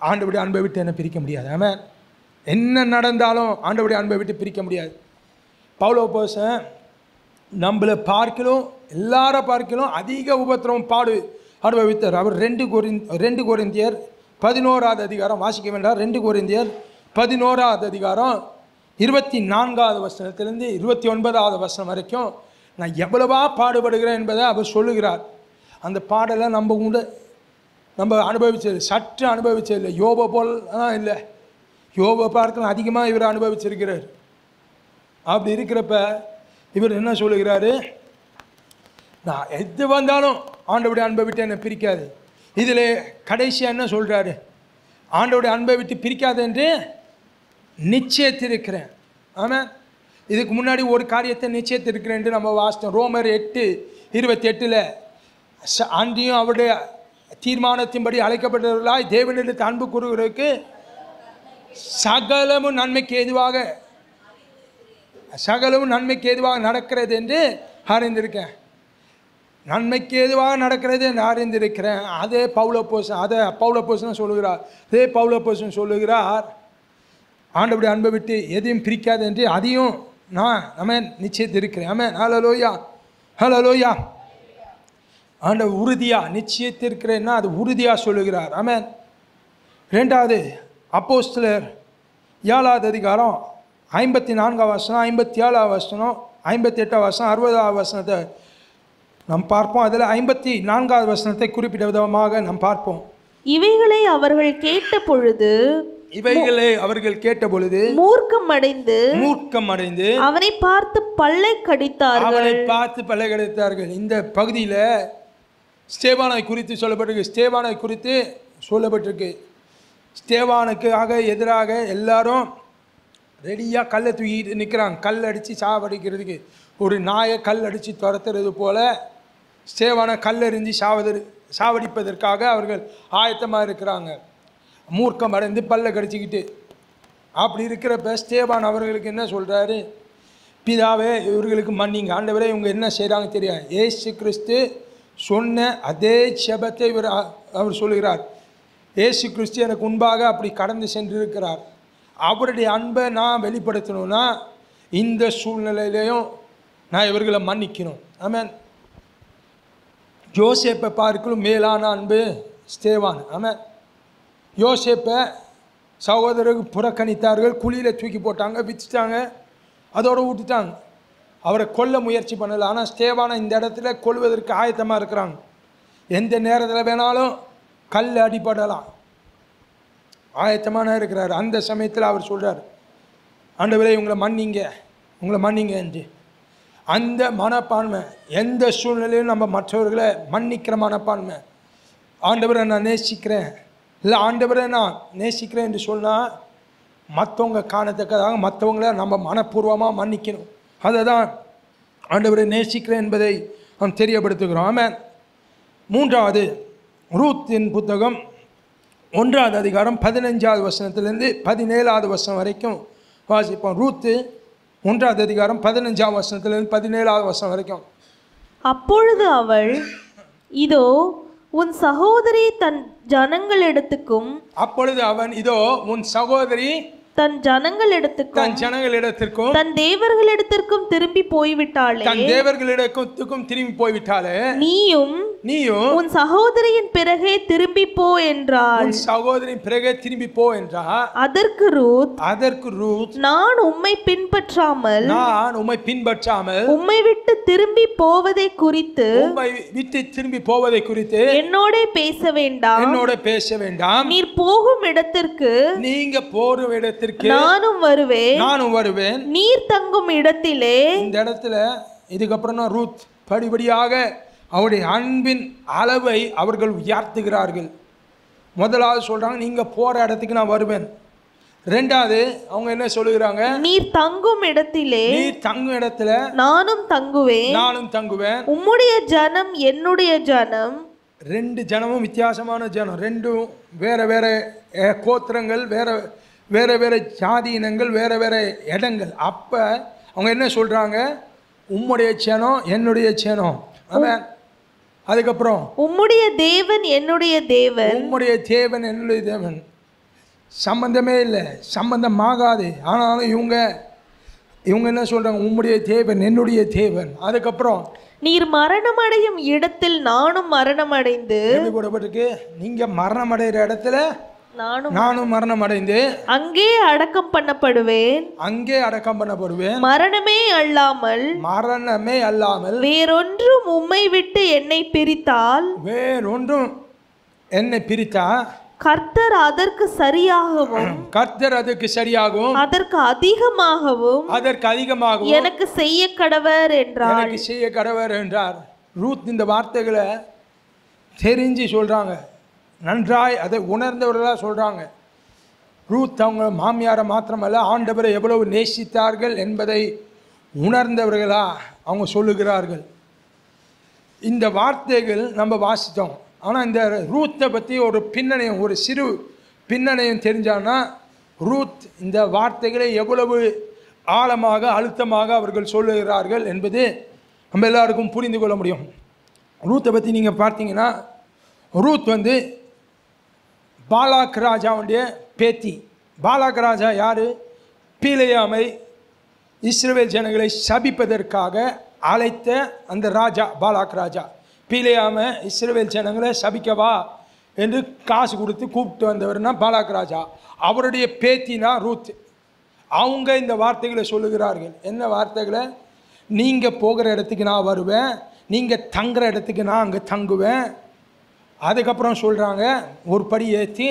ஆண்டவுடைய அன்பை விட்டு என்னை பிரிக்க முடியாது. ஆமென். என்ன நடந்தாலும் ஆண்டவுடைய அன்பை விட்டு பிரிக்க முடியாது. பவுலோ போசன் நம்மளை பார்க்கலும் எல்லார பார்க்கலும் அதிக உபத்திரம் பாடு அனுபவித்தார். அவர் ரெண்டு கொரிந் ரெண்டு கோரிந்தியர் பதினோராவது அதிகாரம் வாசிக்க வேண்டாம். ரெண்டு கோரிந்தியர் பதினோராவது அதிகாரம் இருபத்தி நான்காவது வசனத்திலிருந்து இருபத்தி ஒன்பதாவது வசனம் வரைக்கும் நான் எவ்வளவா பாடுபடுகிறேன் என்பதை அவர் சொல்லுகிறார். அந்த பாடலை நம்ம கூட நம்ம அனுபவிச்சது சற்று அனுபவிச்சது இல்லை யோப போல் இல்லை. யோப பார்க்கலாம் அதிகமாக இவர் அனுபவிச்சிருக்கிறார். அப்படி இருக்கிறப்ப இவர் என்ன சொல்லுகிறாரு? நான் எது வந்தாலும் ஆண்டவுடைய அன்பை விட்டு என்னை பிரிக்காது. இதில் கடைசியாக என்ன சொல்கிறாரு ஆண்டவுடைய அன்பை விட்டு பிரிக்காது என்று நிச்சயத்திருக்கிறேன். ஆமாம் இதுக்கு முன்னாடி ஒரு காரியத்தை நிச்சயத்திருக்கிறேன் நம்ம வாசித்தோம். ரோமர் எட்டு இருபத்தி எட்டில் அன்றியும் அவருடைய தீர்மானத்தின்படி அழைக்கப்பட்டவர்களாய் தேவனிடத்து அன்பு கூறுகிறதுக்கு சகலமும் நன்மைக்கு ஏதுவாக சகலமும் நன்மைக்கு ஏதுவாக நடக்கிறது என்று அறிந்திருக்கேன். நன்மைக்கு ஏதுவாக நடக்கிறது என்று அறிந்திருக்கிறேன். அதே பௌலப்போசன் அதை பௌலப்போசன் சொல்லுகிறார். அதே பௌலப்போசன் சொல்லுகிறார். ஆண்டபடி அன்பை விட்டு எதையும் பிரிக்காது என்று அதையும் நான் நம்ம நிச்சயத்திருக்கிறேன். ஆமாம் ஹலோ லோயா ஹலோ லோயா ஆண்ட உறுதியா நிச்சயத்திருக்கிறேன்னா அது உறுதியாக சொல்லுகிறார். அமேன் ரெண்டாவது அப்போஸ்தலர் ஏழாவது அதிகாரம் ஐம்பத்தி நான்காம் வருஷம் ஐம்பத்தி ஏழாவது வருஷம் ஐம்பத்தி எட்டாம் வருஷம் அறுபதாவது வருஷத்தை நாம் பார்ப்போம். அதில் ஐம்பத்தி நான்காவது வசனத்தை குறிப்பிட்ட விதமாக நாம் பார்ப்போம். இவைகளை அவர்கள் கேட்ட பொழுது இவைகளை அவர்கள் கேட்ட பொழுது மூர்க்கம் அடைந்து மூர்க்கம் அடைந்து அவனை பார்த்து பல்லை கடித்தார்கள். அவனை பார்த்து பல்லை கிடைத்தார்கள். இந்த பகுதியில் ஸ்டேவானை குறித்து சொல்லப்பட்டிருக்கு. ஸ்டேவானை குறித்து சொல்லப்பட்டிருக்கு. ஸ்டேவானுக்காக எதிராக எல்லாரும் ரெடியாக கல்லை தூக்கிட்டு நிற்கிறாங்க கல் அடித்து சாவடிக்கிறதுக்கு. ஒரு நாயை கல் அடித்து துரத்துறது போல ஸ்டேவானை கல்லெறிஞ்சு சாவதற் சாவடிப்பதற்காக அவர்கள் ஆயத்தமாக இருக்கிறாங்க. மூர்க்கம் அடைந்து பல்ல கடிச்சிக்கிட்டு. அப்படி இருக்கிறப்ப ஸ்டேவான் அவர்களுக்கு என்ன சொல்கிறாரு பிதாவே இவர்களுக்கு மன்னிங்க. ஆண்டவரே இவங்க என்ன செய்கிறாங்க தெரியாது. ஏசு கிறிஸ்து சொன்ன அதே செபத்தை இவர் அவர் சொல்லுகிறார். ஏசு கிறிஸ்து எனக்கு முன்பாக அப்படி கடந்து சென்றிருக்கிறார். அவருடைய அன்பை நான் வெளிப்படுத்தணும்னா இந்த சூழ்நிலையிலையும் நான் இவர்களை மன்னிக்கணும். ஆமென். ஜோசேப்பை பார்க்கலும் மேலான அன்பு ஸ்தேவான். ஆமென். யோசேப்பை சகோதரருக்கு புறக்கணித்தார்கள் குழியில் தூக்கி போட்டாங்க விற்றுட்டாங்க அதோடு விட்டுட்டாங்க அவரை கொல்ல முயற்சி பண்ணல. ஆனால் ஸ்டேவான இந்த இடத்துல கொல்வதற்கு ஆயத்தமாக இருக்கிறாங்க. எந்த நேரத்தில் வேணாலும் கல் அடிபடலாம். ஆயத்தமான இருக்கிறார். அந்த சமயத்தில் அவர் சொல்கிறார் ஆண்டவரே உங்களை மன்னிங்க. உங்களை மன்னிங்க என்று. அந்த மனப்பான்மை எந்த சூழ்நிலையிலும் நம்ம மற்றவர்களை மன்னிக்கிற மனப்பான்மை. ஆண்டவரை நான் நேசிக்கிறேன். இல்லை ஆண்டவரை நான் நேசிக்கிறேன் என்று சொன்னால் மற்றவங்க காணத்தக்கதாக மற்றவங்கள நம்ம மனப்பூர்வமாக மன்னிக்கணும். அதை தான் ஆண்டவரை நேசிக்கிறேன் என்பதை நாம் தெரியப்படுத்துகிறோம். ஆமென். மூன்றாவது ரூத்தின் புத்தகம் ஒன்றாவது அதிகாரம் பதினஞ்சாவது வசனத்திலேருந்து பதினேழாவது வசனம் வரைக்கும் வாசிப்போம். ரூத்து ஒன்றாவது அதிகாரம் பதினஞ்சாவது வசனத்திலேருந்து பதினேழாவது வசனம் வரைக்கும். அப்பொழுது அவள் இதோ உன் சகோதரி தன் ஜனங்களிடத்துக்கும் அப்பொழுது அவன் இதோ உன் சகோதரி தன் ஜனங்களிடத்துக்கும் தன் ஜனங்களிடத்திற்கும் தன் தேவர்களிடத்திற்கும் திரும்பி போய்விட்டாளே. தன் தேவர்களிடத்துக்கும் திரும்பி போய்விட்டாலே நீயும் நீயும் உன் சகோதரியின் பிறகே திரும்பி போ என்றாள். உன் சகோதரி பிறகு திரும்பி போ என்றா? அதற்கு ரூத் அதற்கு ரூத் நான் உம்மை பின்பற்றாமல் நான் உம்மை பின்பற்றாமல் உம்மை விட்டு திரும்பி போவதை குறித்து உம்மை விட்டு திரும்பி போவதை குறித்து என்னோடே பேச வேண்டாம். என்னோட பேச வேண்டாம். நீர் போகும் இடத்திற்கு நீங்க போற இடத்திற்கு நானும் வருவேன். நானும் வருவேன். நீர் தங்கும் இடத்திலே இந்த இடத்துல இதுக்கப்புறம் தான் ரூத் படிப்படியாக அவருடைய அன்பின் அளவை அவர்கள் உயர்த்துகிறார்கள். முதலாவது சொல்றாங்க நீங்க போற இடத்துக்கு நான் வருவேன். ரெண்டாவது அவங்க என்ன சொல்லுகிறாங்க? நீர் தங்கும் இடத்திலே நீ தங்கும் இடத்துல நானும் தங்குவேன். நானும் தங்குவேன். உம்முடைய ஜனம் என்னுடைய ஜனம். ரெண்டு ஜனமும் வித்தியாசமான ஜனம். ரெண்டும் வேற வேற கோத்திரங்கள் வேற வேறு வேறு ஜாதி இனங்கள் வேறு வேறு இடங்கள். அப்போ அவங்க என்ன சொல்கிறாங்க உம்முடைய சேனம் என்னுடைய சேனம். அவன் அதுக்கப்புறம் உம்முடைய தேவன் என்னுடைய தேவன். உம்முடைய தேவன் என்னுடைய தேவன். சம்பந்தமே இல்லை. சம்பந்தமாகாது. ஆனாலும் இவங்க இவங்க என்ன சொல்கிறாங்க உம்முடைய தேவன் என்னுடைய தேவன். அதுக்கப்புறம் நீர் மரணமடையும் இடத்தில் நானும் எப்படி போடப்பட்டிருக்கு நீங்கள் மரணம் அடைகிற இடத்துல நானும் மரணம் அடைந்து அங்கே அடக்கம் பண்ணப்படுவேன். அங்கே அடக்கம் பண்ணப்படுவேன். மரணமே அல்லாமல் மரணமே அல்லாமல் வேறொன்றும் உம்மை விட்டு என்னை பிரித்தால் வேறொன்றும் என்னை பிரித்தா கர்த்தர் அதற்கு சரியாகவும் கர்த்தர் அதுக்கு சரியாகும் அதற்கு அதிகமாகவும் அதற்கு அதிகமாகவும் எனக்கு செய்ய கடவர் என்றார். எனக்கு செய்ய கடவர் என்றார். ரூத் இந்த வார்த்தைகளை தெரிஞ்சு சொல்கிறாங்க நன்றாய் அதை உணர்ந்தவர்களாக சொல்கிறாங்க ரூத் அவங்க மாமியாரை மாத்திரமல்ல ஆண்டவரை எவ்வளவு நேசித்தார்கள் என்பதை உணர்ந்தவர்களா அவங்க சொல்லுகிறார்கள். இந்த வார்த்தைகள் நம்ம வாசித்தோம். ஆனால் இந்த ரூத்தை பற்றி ஒரு பின்னணியம் ஒரு சிறு பின்னணியம் தெரிஞ்சான்னா ரூத் இந்த வார்த்தைகளை எவ்வளவு ஆழமாக அழுத்தமாக அவர்கள் சொல்லுகிறார்கள் என்பது நம்ம எல்லாருக்கும் புரிந்து கொள்ள முடியும். ரூத்தை பற்றி நீங்கள் பார்த்தீங்கன்னா ரூத் வந்து பாலாக் ராஜாவுடைய பேத்தி. பாலாக் ராஜா யார்? பீலையாமை இஸ்ரேல் ஜனங்களை சபிப்பதற்காக அழைத்த அந்த ராஜா பாலாக் ராஜா. பீலையாம இஸ்ரேல் ஜனங்களை சபிக்கவா என்று காசு கொடுத்து கூப்பிட்டு வந்தவர்னா பாலாக் ராஜா. அவருடைய பேத்தினா ரூத். அவங்க இந்த வார்த்தைகளை சொல்லுகிறார்கள். என்ன வார்த்தைகளை? நீங்கள் போகிற இடத்துக்கு நான் வருவேன். நீங்கள் தங்குற இடத்துக்கு நான் அங்கே தங்குவேன். அதுக்கப்புறம் சொல்கிறாங்க ஒரு படி ஏற்றி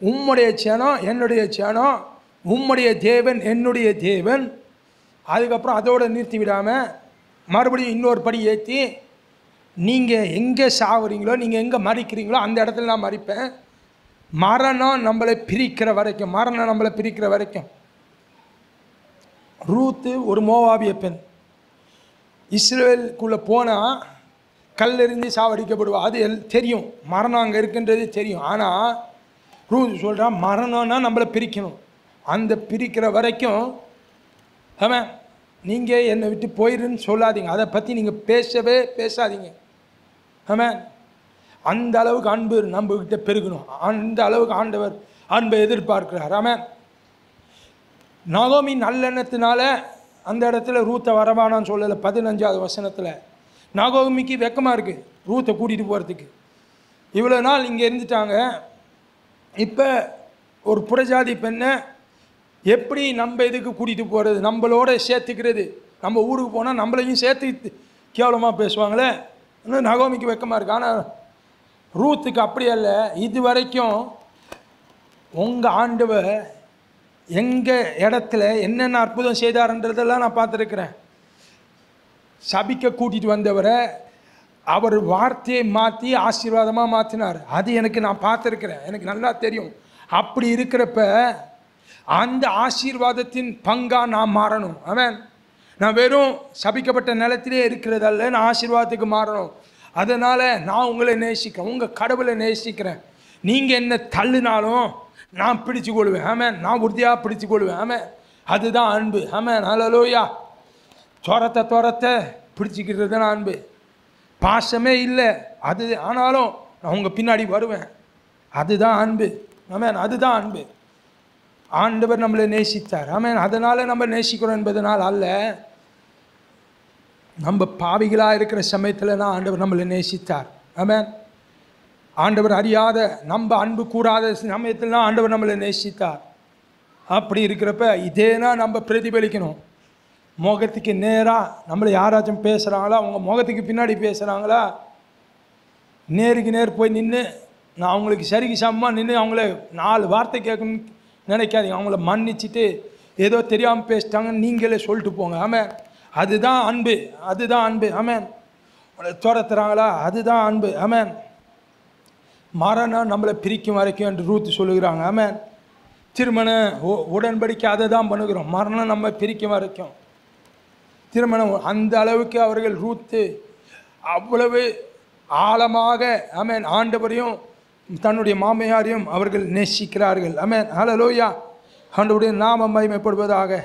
உம்முடைய சேனம் என்னுடைய சேனம் உம்முடைய தேவன் என்னுடைய தேவன். அதுக்கப்புறம் அதோடு நிறுத்தி விடாமல் மறுபடியும் இன்னொரு படி ஏற்றி நீங்கள் எங்கே சாகுறீங்களோ நீங்கள் எங்கே மறிக்கிறீங்களோ அந்த இடத்துல நான் மறிப்பேன். மரணம் நம்மளை பிரிக்கிற வரைக்கும் மரணம் நம்மளை பிரிக்கிற வரைக்கும். ரூத்து ஒரு மோவாபிய பெண். இஸ்ரேலுக்குள்ளே போனால் கல்லெறிந்து சாவடிக்கப்படுவா. அது எல் தெரியும். மரணம் அங்கே இருக்குன்றது தெரியும். ஆனால் ரூத் சொல்கிறான் மரணம்னா நம்மளை பிரிக்கணும். அந்த பிரிக்கிற வரைக்கும் அவன் நீங்கள் என்னை விட்டு போயிருன்னு சொல்லாதீங்க. அதை பற்றி நீங்கள் பேசவே பேசாதீங்க. ஆமாம் அந்த அளவுக்கு அன்பு நம்மக்கிட்ட பெருகணும். அந்த அளவுக்கு ஆண்டவர் அன்பை எதிர்பார்க்கிறார். ஆமாம் நகோமி நல்லெண்ணத்தினால அந்த இடத்துல ரூத்தை வரவானான்னு சொல்லலை பதினஞ்சாவது வசனத்தில். நாகோமிக்கு வெக்கமாக இருக்குது ரூத்தை கூட்டிகிட்டு போகிறதுக்கு இவ்வளோ நாள் இங்கே இருந்துட்டாங்க. இப்போ ஒரு புறஜாதி பெண்ணை எப்படி நம்ம இதுக்கு கூட்டிகிட்டு போகிறது நம்மளோட சேர்த்துக்கிறது. நம்ம ஊருக்கு போனால் நம்மளையும் சேர்த்து கேவலமாக பேசுவாங்களே? இன்னும் நகோமிக்கு வெக்கமாக இருக்குது ஆனால் ரூத்துக்கு அப்படி இல்லை இது வரைக்கும் உங்கள் ஆண்டவர் எங்கள் இடத்துல என்னென்ன அற்புதம் செய்தார்ன்றதெல்லாம் நான் பார்த்துருக்குறேன். சபிக்க கூட்டிகிட்டு வந்தவரை அவர் வார்த்தையை மாற்றி ஆசீர்வாதமாக மாற்றினார் அது எனக்கு நான் பார்த்துருக்குறேன். எனக்கு நல்லா தெரியும். அப்படி இருக்கிறப்ப அந்த ஆசீர்வாதத்தின் பங்காக நான் மாறணும். அவன் நான் வெறும் சபிக்கப்பட்ட நிலத்திலே இருக்கிறதல்ல நான் ஆசீர்வாதத்துக்கு மாறணும். அதனால் நான் உங்களை நேசிக்கிறேன். உங்கள் கடவுளை நேசிக்கிறேன். நீங்கள் என்ன தள்ளுனாலும் நான் பிடிச்சு கொள்வேன் ஆமாம் நான் உறுதியாக பிடிச்சு கொள்வேன் ஆமாம் அதுதான் அன்பு. ஆமாம் லோயா துரத்த துரத்த பிடிச்சிக்கிறது தான் அன்பு. பாசமே இல்லை. அது ஆனாலும் நான் உங்கள் பின்னாடி வருவேன். அதுதான் அன்பு. ஆமேன். அதுதான் அன்பு. ஆண்டவர் நம்மளை நேசித்தார். ஆமேன். அதனால் நம்ம நேசிக்கிறோம் என்பதனால் அல்ல. நம்ம பாவிகளாக இருக்கிற சமயத்தில் தான் ஆண்டவர் நம்மளை நேசித்தார். ஆமேன். ஆண்டவர் அறியாத நம்ம அன்பு கூடாத சமயத்தில் தான் ஆண்டவர் நம்மளை நேசித்தார். அப்படி இருக்கிறப்ப இதேனா நம்ம பிரதிபலிக்கணும். முகத்துக்கு நேராக நம்மளை யாராச்சும் பேசுகிறாங்களா அவங்க முகத்துக்கு பின்னாடி பேசுகிறாங்களா நேருக்கு நேர் போய் நின்று நான் அவங்களுக்கு சரிக்கு சமமாக நின்று அவங்கள நாலு வார்த்தை கேட்கணும்னு நினைக்காதீங்க. அவங்கள மன்னிச்சிட்டு ஏதோ தெரியாமல் பேசிட்டாங்கன்னு நீங்களே சொல்லிட்டு போங்க. ஆமாம் அதுதான் அன்பு. அதுதான் அன்பு. ஆமேன். உங்களை துரத்துறாங்களா? அதுதான் அன்பு. ஆமேன். மரணம் நம்மளை பிரிக்கும் வரைக்கும் என்று ரூத்து சொல்லுகிறாங்க. ஆமேன். திருமண உ- உடன்படிக்கை அதை தான் பண்ணுகிறோம். மரணம் நம்ம பிரிக்கும் வரைக்கும். திருமணம் அந்த அளவுக்கு அவர்கள் ரூத்து அவ்வளவு ஆழமாக அமேன் ஆண்டவரையும் தன்னுடைய மாமையாரையும் அவர்கள் நேசிக்கிறார்கள். ஆமென் ஹalleluya. ஆண்டவுடைய நாமம் மகிமைப்படுவதாக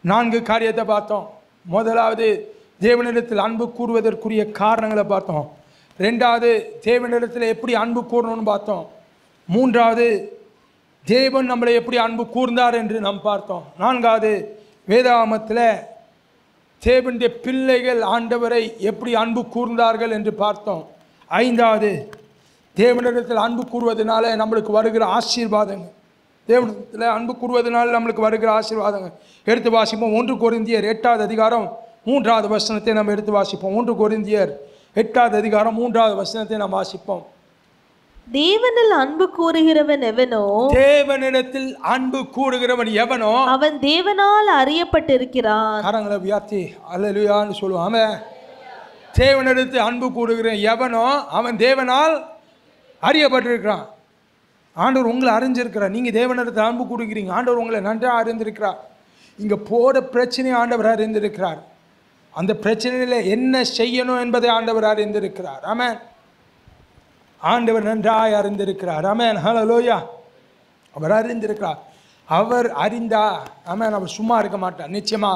நான்கு காரியத்தை பார்த்தோம். முதலாவது தேவனிடத்தில் அன்பு கூறுவதற்குரிய காரணங்களை பார்த்தோம். ரெண்டாவது தேவனிடத்தில் எப்படி அன்பு கூறணும்னு பார்த்தோம். மூன்றாவது தேவன் நம்மளை எப்படி அன்பு கூர்ந்தார் என்று நாம் பார்த்தோம். நான்காவது வேதாமத்தில் தேவனுடைய பிள்ளைகள் ஆண்டவரை எப்படி அன்பு கூர்ந்தார்கள் என்று பார்த்தோம். ஐந்தாவது தேவனிடத்தில் அன்பு கூறுவதனால நம்மளுக்கு வருகிற ஆசீர்வாதங்கள். தேவனிடத்தில் அன்பு கூறுவதனால நம்மளுக்கு வருகிற ஆசீர்வாதங்கள். எடுத்து வாசிப்போம். ஒன்று கொரிந்தியர் எட்டாவது அதிகாரம் மூன்றாவது வசனத்தை நம்ம எடுத்து வாசிப்போம். ஒன்று கொரிந்தியர் எட்டாவது அதிகாரம் மூன்றாவது வசனத்தை நாம் வாசிப்போம். தேவனில் அன்பு கூறுகிறவன் எவனோ தேவனிடத்தில் அன்பு கூறுகிறவன் எவனோ அவன் தேவனால் அறியப்பட்டிருக்கிறான். கரங்களை உயர்த்தி அல்லலுயான்னு சொல்லுவான் அவன் தேவனிடத்து அன்பு கூறுகிற எவனோ அவன் தேவனால் அறியப்பட்டிருக்கிறான். ஆண்டவர் உங்களை அறிஞ்சிருக்கிறார். நீங்கள் தேவனிடத்தில் அன்பு கூறுகிறீங்க. ஆண்டவர் உங்களை நன்றாக அறிந்திருக்கிறார். இங்கே போகிற பிரச்சனையை ஆண்டவர் அறிந்திருக்கிறார். அந்த பிரச்சனையில் என்ன செய்யணும் என்பதை ஆண்டவர் அறிந்திருக்கிறார். ஆமென். ஆண்டவர் நன்றாய் அறிந்திருக்கிறார். ஆமென் ஹalleluya அவர் அறிந்திருக்கிறார். அவர் அறிந்தா ஆமென் அவர் சும்மா இருக்க மாட்டார். நிச்சயமா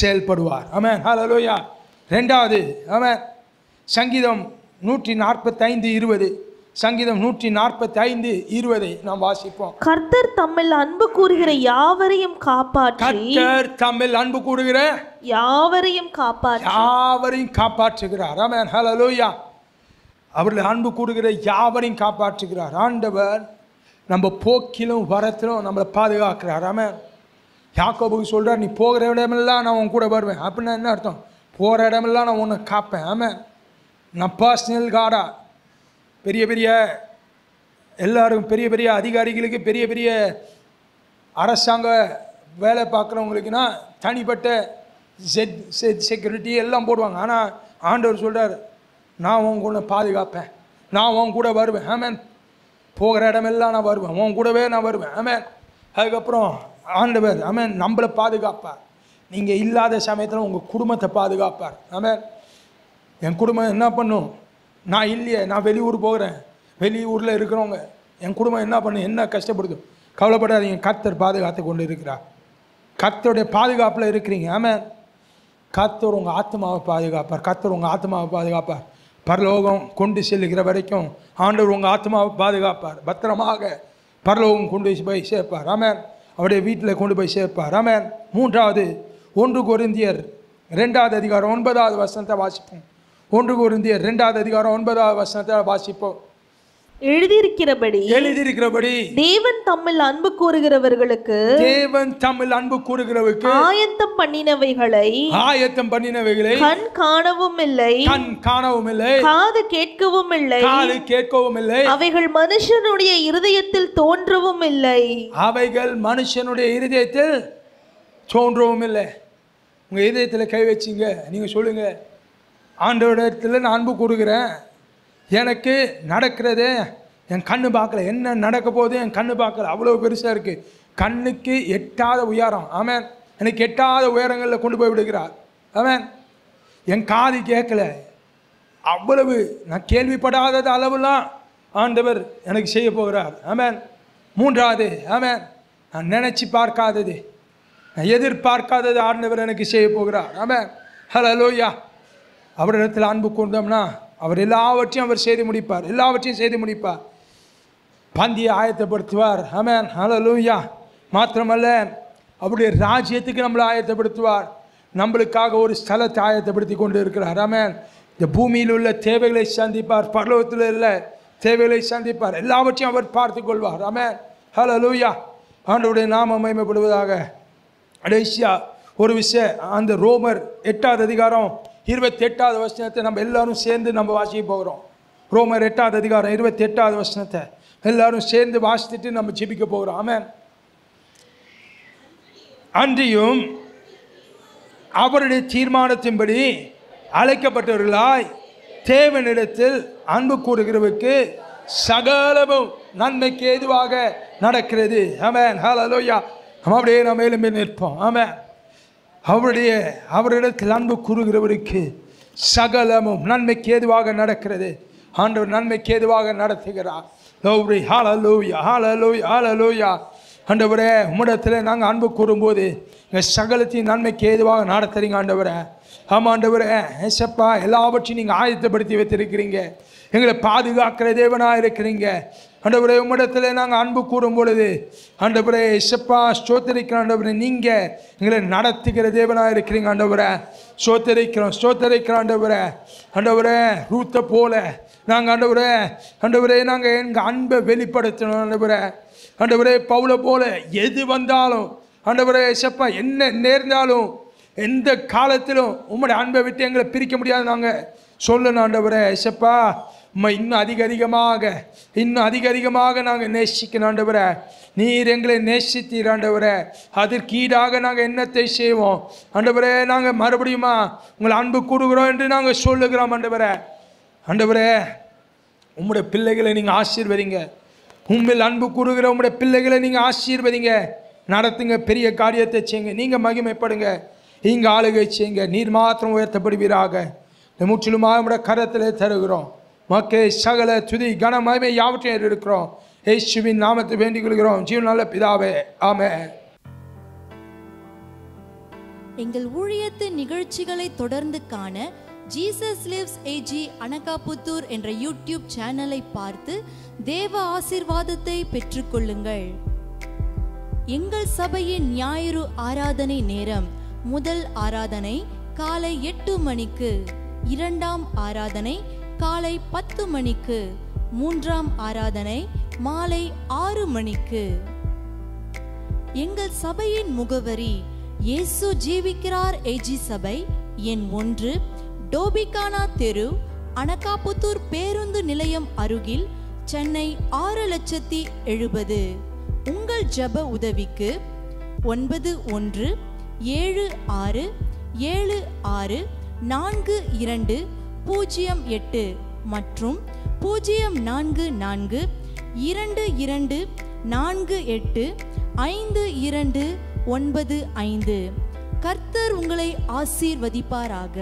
செயல்படுவார். ஆமென் ஹalleluya ரெண்டாவது ஆமென் சங்கீதம் நூற்றி நாற்பத்தைந்து இருபது. சங்கீதம் நூற்றி நாற்பத்தைந்து இருபதை நாம் வாசிப்போம். கர்த்தர் தம்மில் அன்பு கூறுகிற யாவரையும் காப்பாற்றி கர்த்தர் தம்மில் அன்பு கூறுகிற யாவரையும் காப்பாற்றி யாவரையும் காப்பாற்றுகிறார். ஆமென் ஹalleluya அவர்கள் அன்பு கூடுகிற யாவரையும் காப்பாற்றுகிறார். ஆண்டவர் நம்ம போக்கிலும் வரத்திலும் நம்மளை பாதுகாக்கிறார். ஆமாம் யாக்கோபுக்கு சொல்கிறார் நீ போகிற இடமெல்லாம் நான் உன் கூட வருவேன். அப்படின்னா என்ன அர்த்தம்? போகிற இடமெல்லாம் நான் உன்னை காப்பேன். ஆமாம் நான் பர்சனல் காடா பெரிய பெரிய எல்லோரும் பெரிய பெரிய அதிகாரிகளுக்கு பெரிய பெரிய அரசாங்க வேலை பார்க்குறவங்களுக்குன்னா தனிப்பட்ட செட் செட் செக்யூரிட்டி எல்லாம் போடுவாங்க. ஆனால் ஆண்டவர் சொல்கிறார் நான் உன் கூட பாதுகாப்பேன். நான் உன் கூட வருவேன். ஆமேன் போகிற இடமெல்லாம் நான் வருவேன். உன் கூடவே நான் வருவேன். ஆமேன் அதுக்கப்புறம் ஆண்டவர் ஆமேன் நம்மளை பாதுகாப்பார். நீங்கள் இல்லாத சமயத்தில் உங்கள் குடும்பத்தை பாதுகாப்பார். ஆமேன் என் குடும்பம் என்ன பண்ணும்? நான் இல்லையே நான் வெளியூர் போகிறேன். வெளியூரில் இருக்கிறவங்க என் குடும்பம் என்ன பண்ணும்? என்ன கஷ்டப்படுது கவலைப்படாதீங்க. கர்த்தர் பாதுகாத்து கொண்டு இருக்கிறார் கர்த்தருடைய பாதுகாப்பில் இருக்கிறீங்க. ஆமாம் கர்த்தர் உங்கள் ஆத்மாவை பாதுகாப்பார். கர்த்தர் உங்கள் ஆத்மாவை பாதுகாப்பார். பரலோகம் கொண்டு செல்லுகிற வரைக்கும் ஆண்டவர் உங்கள் ஆத்மாவை பாதுகாப்பார். பத்திரமாக பரலோகம் கொண்டு போய் சேர்ப்பார். ஆமென். அவருடைய வீட்டில் கொண்டு போய் சேர்ப்பார். ஆமென். மூன்றாவது ஒன்று கொரிந்தியர் ரெண்டாவது அதிகாரம் ஒன்பதாவது வசனத்தை வாசிப்போம். ஒன்று கொரிந்தியர் ரெண்டாவது அதிகாரம் ஒன்பதாவது வசனத்தை வாசிப்போம். எழுதியிருக்கிறபடி எழுதியிருக்கிறபடி தேவன் தம்மில் அன்பு கூறுகிறவர்களுக்கு தேவன் தமிழ் அன்பு கூறுகிறவருக்கு ஆயத்தம் பண்ணினவைகளை ஆயத்தம் பண்ணினவைகளை கண் காணவும் இல்லை கண் காணவும் இல்லை காது கேட்கவும் இல்லை காது கேட்கவும் இல்லை அவைகள் மனுஷனுடைய இருதயத்தில் தோன்றவும் இல்லை. அவைகள் மனுஷனுடைய இருதயத்தில் தோன்றவும் இல்லை. உங்கள் இதயத்தில் கை வச்சிங்க நீங்கள் சொல்லுங்கள் ஆண்டவரிடத்தில் நான் அன்பு கூறுகிறேன். எனக்கு நடக்கிறதே என் கண்ணு பார்க்கல. என்ன நடக்க போகுது என் கண்ணு பார்க்கல. அவ்வளோ பெருசாக இருக்குது கண்ணுக்கு எட்டாத உயரம். அவன் எனக்கு எட்டாத உயரங்களில் கொண்டு போய் விடுகிறார். அவன் என் காது கேட்கல. அவ்வளவு நான் கேள்விப்படாதது அளவுலாம் ஆண்டவர் எனக்கு செய்ய போகிறார். அவன் மூன்றாவது அவன் நான் நினச்சி பார்க்காதது. நான் எதிர்பார்க்காதது ஆண்டவர் எனக்கு செய்ய போகிறார். ஆமென். ஹலலோயா அவரிடத்தில் அன்பு கொண்டோம்னா அவர் எல்லாவற்றையும் அவர் செய்து முடிப்பார். எல்லாவற்றையும் செய்து முடிப்பார். பந்தியை ஆயத்தப்படுத்துவார். ஹலோ லூயா மாத்திரமல்ல அவருடைய ராஜ்யத்துக்கு நம்மளை ஆயத்தப்படுத்துவார். நம்மளுக்காக ஒரு ஸ்தலத்தை ஆயத்தப்படுத்தி கொண்டு இருக்கிறார் ஹமேன் இந்த பூமியில் உள்ள தேவைகளை சந்திப்பார். பரலோகத்தில் உள்ள தேவைகளை சந்திப்பார். எல்லாவற்றையும் அவர் பார்த்து கொள்வார். ஹலோ லூயா ஆண்டவருடைய நாம மயமைப்படுவதாக கடைசியாக ஒரு விஷயம் அந்த ரோமர் எட்டாவது அதிகாரம் இருபத்தி எட்டாவது வசனத்தை நம்ம எல்லாரும் சேர்ந்து நம்ம வாசிக்க போகிறோம். ரோமர் எட்டாவது அதிகாரம் இருபத்தி எட்டாவது வசனத்தை எல்லாரும் சேர்ந்து வாசித்துட்டு நம்ம ஜெபிக்க போகிறோம். ஆமாம் அன்றியும் அவருடைய தீர்மானத்தின்படி அழைக்கப்பட்டவர்களாய் தேவனிடத்தில் அன்பு கூறுகிறவருக்கு சகலமும் நன்மைக்கு ஏதுவாக நடக்கிறது. ஆமாம் ஹalleluya நம்ம அப்படியே நம்ம எழும்பி நிற்போம். ஆமாம் அவருடைய அவரிடத்தில் அன்பு கூறுகிறவருக்கு சகலமும் நன்மைக்கு ஏதுவாக நடக்கிறது. ஆண்டவர் நன்மைக்கு ஏதுவாக நடத்துகிறார். லோரி ஹalleluya ஹalleluya ஹalleluya ஆண்டவரே உம்மிடத்தில் நாங்கள் அன்பு கூறும்போது எங்கள் சகலத்தையும் நன்மைக்கு ஏதுவாக நடத்துறீங்க ஆண்டவரே. ஆமாம் ஆண்டவரே ஏசப்பா எல்லாவற்றையும் நீங்கள் ஆயத்தப்படுத்தி வைத்திருக்கிறீங்க. எங்களை பாதுகாக்கிற தேவனாக இருக்கிறீங்க ஆண்டவரே உம்மிடத்தில் நாங்கள் அன்பு கூறும் பொழுது ஆண்டவரே செப்பா ஸ்தோத்தரிக்கிற ஆண்டவரே நீங்கள் எங்களை நடத்துகிற தேவனாக இருக்கிறீங்க ஆண்டவரை. ஸ்தோத்தரிக்கிறோம் ஸ்தோத்தரிக்கிறோம் ஆண்டவரை. ஆண்டவரே ரூத்தை போல நாங்கள் ஆண்டவரே ஆண்டவரே நாங்கள் எங்கள் அன்பை வெளிப்படுத்தணும் ஆண்டவரை. ஆண்டவரே பவுல போல எது வந்தாலும் ஆண்டவரே செப்பா என்ன நேர்ந்தாலும் எந்த காலத்திலும் உம்முடைய அன்பை விட்டு எங்களை பிரிக்க முடியாது நாங்கள் சொல்லணும் ஆண்டவரே செப்பா உம்மை இன்னும் அதிக அதிகமாக இன்னும் அதிக அதிகமாக நாங்கள் நேசிக்கணும் ஆண்டவரே. நீர் எங்களை நேசித்தீர் ஆண்டவரே. அதற்கு ஈடாக நாங்கள் என்னத்தை செய்வோம்? ஆண்டவரே நாங்கள் மறுபடியுமா உங்களை அன்பு கூடுகிறோம் என்று நாங்கள் சொல்லுகிறோம் ஆண்டவர. ஆண்டவரே உம்முடைய பிள்ளைகளை நீங்கள் ஆசீர்வதிங்க. உண்மையில் அன்பு கூடுகிற உங்களுடைய பிள்ளைகளை நீங்கள் ஆசீர்வதிங்க. நடத்துங்க பெரிய காரியத்தை செய்யுங்க. நீங்கள் மகிமைப்படுங்க. இங்கே ஆளுகை செய்யுங்க. நீர் மாத்திரம் உயர்த்தப்படுவீராக. முற்றிலுமாக உங்களோட கரத்திலே தருகிறோம். மக்கே சகல துதி கனமயமே யாவற்றையும் இருக்கிறோம் ஏசுவின் நாமத்தை வேண்டிக் கொள்கிறோம் ஜீவனால பிதாவே. ஆமே எங்கள் ஊழியத்தின் நிகழ்ச்சிகளை தொடர்ந்து காண ஜீசஸ் லிவ்ஸ் ஏஜி அனகாபுத்தூர் என்ற யூடியூப் சேனலை பார்த்து தேவ ஆசீர்வாதத்தை பெற்றுக்கொள்ளுங்கள். எங்கள் சபையின் ஞாயிறு ஆராதனை நேரம் முதல் ஆராதனை காலை எட்டு மணிக்கு இரண்டாம் ஆராதனை காலை பத்து மணிக்கு. மூன்றாம் ஆராதனை மாலை ஆறு மணிக்கு. எங்கள் சபையின் முகவரி இயேசு ஜீவிக்கிறார் ஏஜி சபை எண் ஒன்று டோபிகானா தெரு அனகாபுத்தூர் பேருந்து நிலையம் அருகில் சென்னை ஆறு லட்சத்தி எழுபது. உங்கள் ஜப உதவிக்கு ஒன்பது ஒன்று ஏழு ஆறு ஏழு ஆறு நான்கு இரண்டு பூஜ்ஜியம் எட்டு மற்றும் பூஜ்ஜியம் நான்கு நான்கு இரண்டு இரண்டு நான்கு எட்டு ஐந்து இரண்டு ஒன்பது ஐந்து. கர்த்தர் உங்களை ஆசீர்வதிப்பாராக.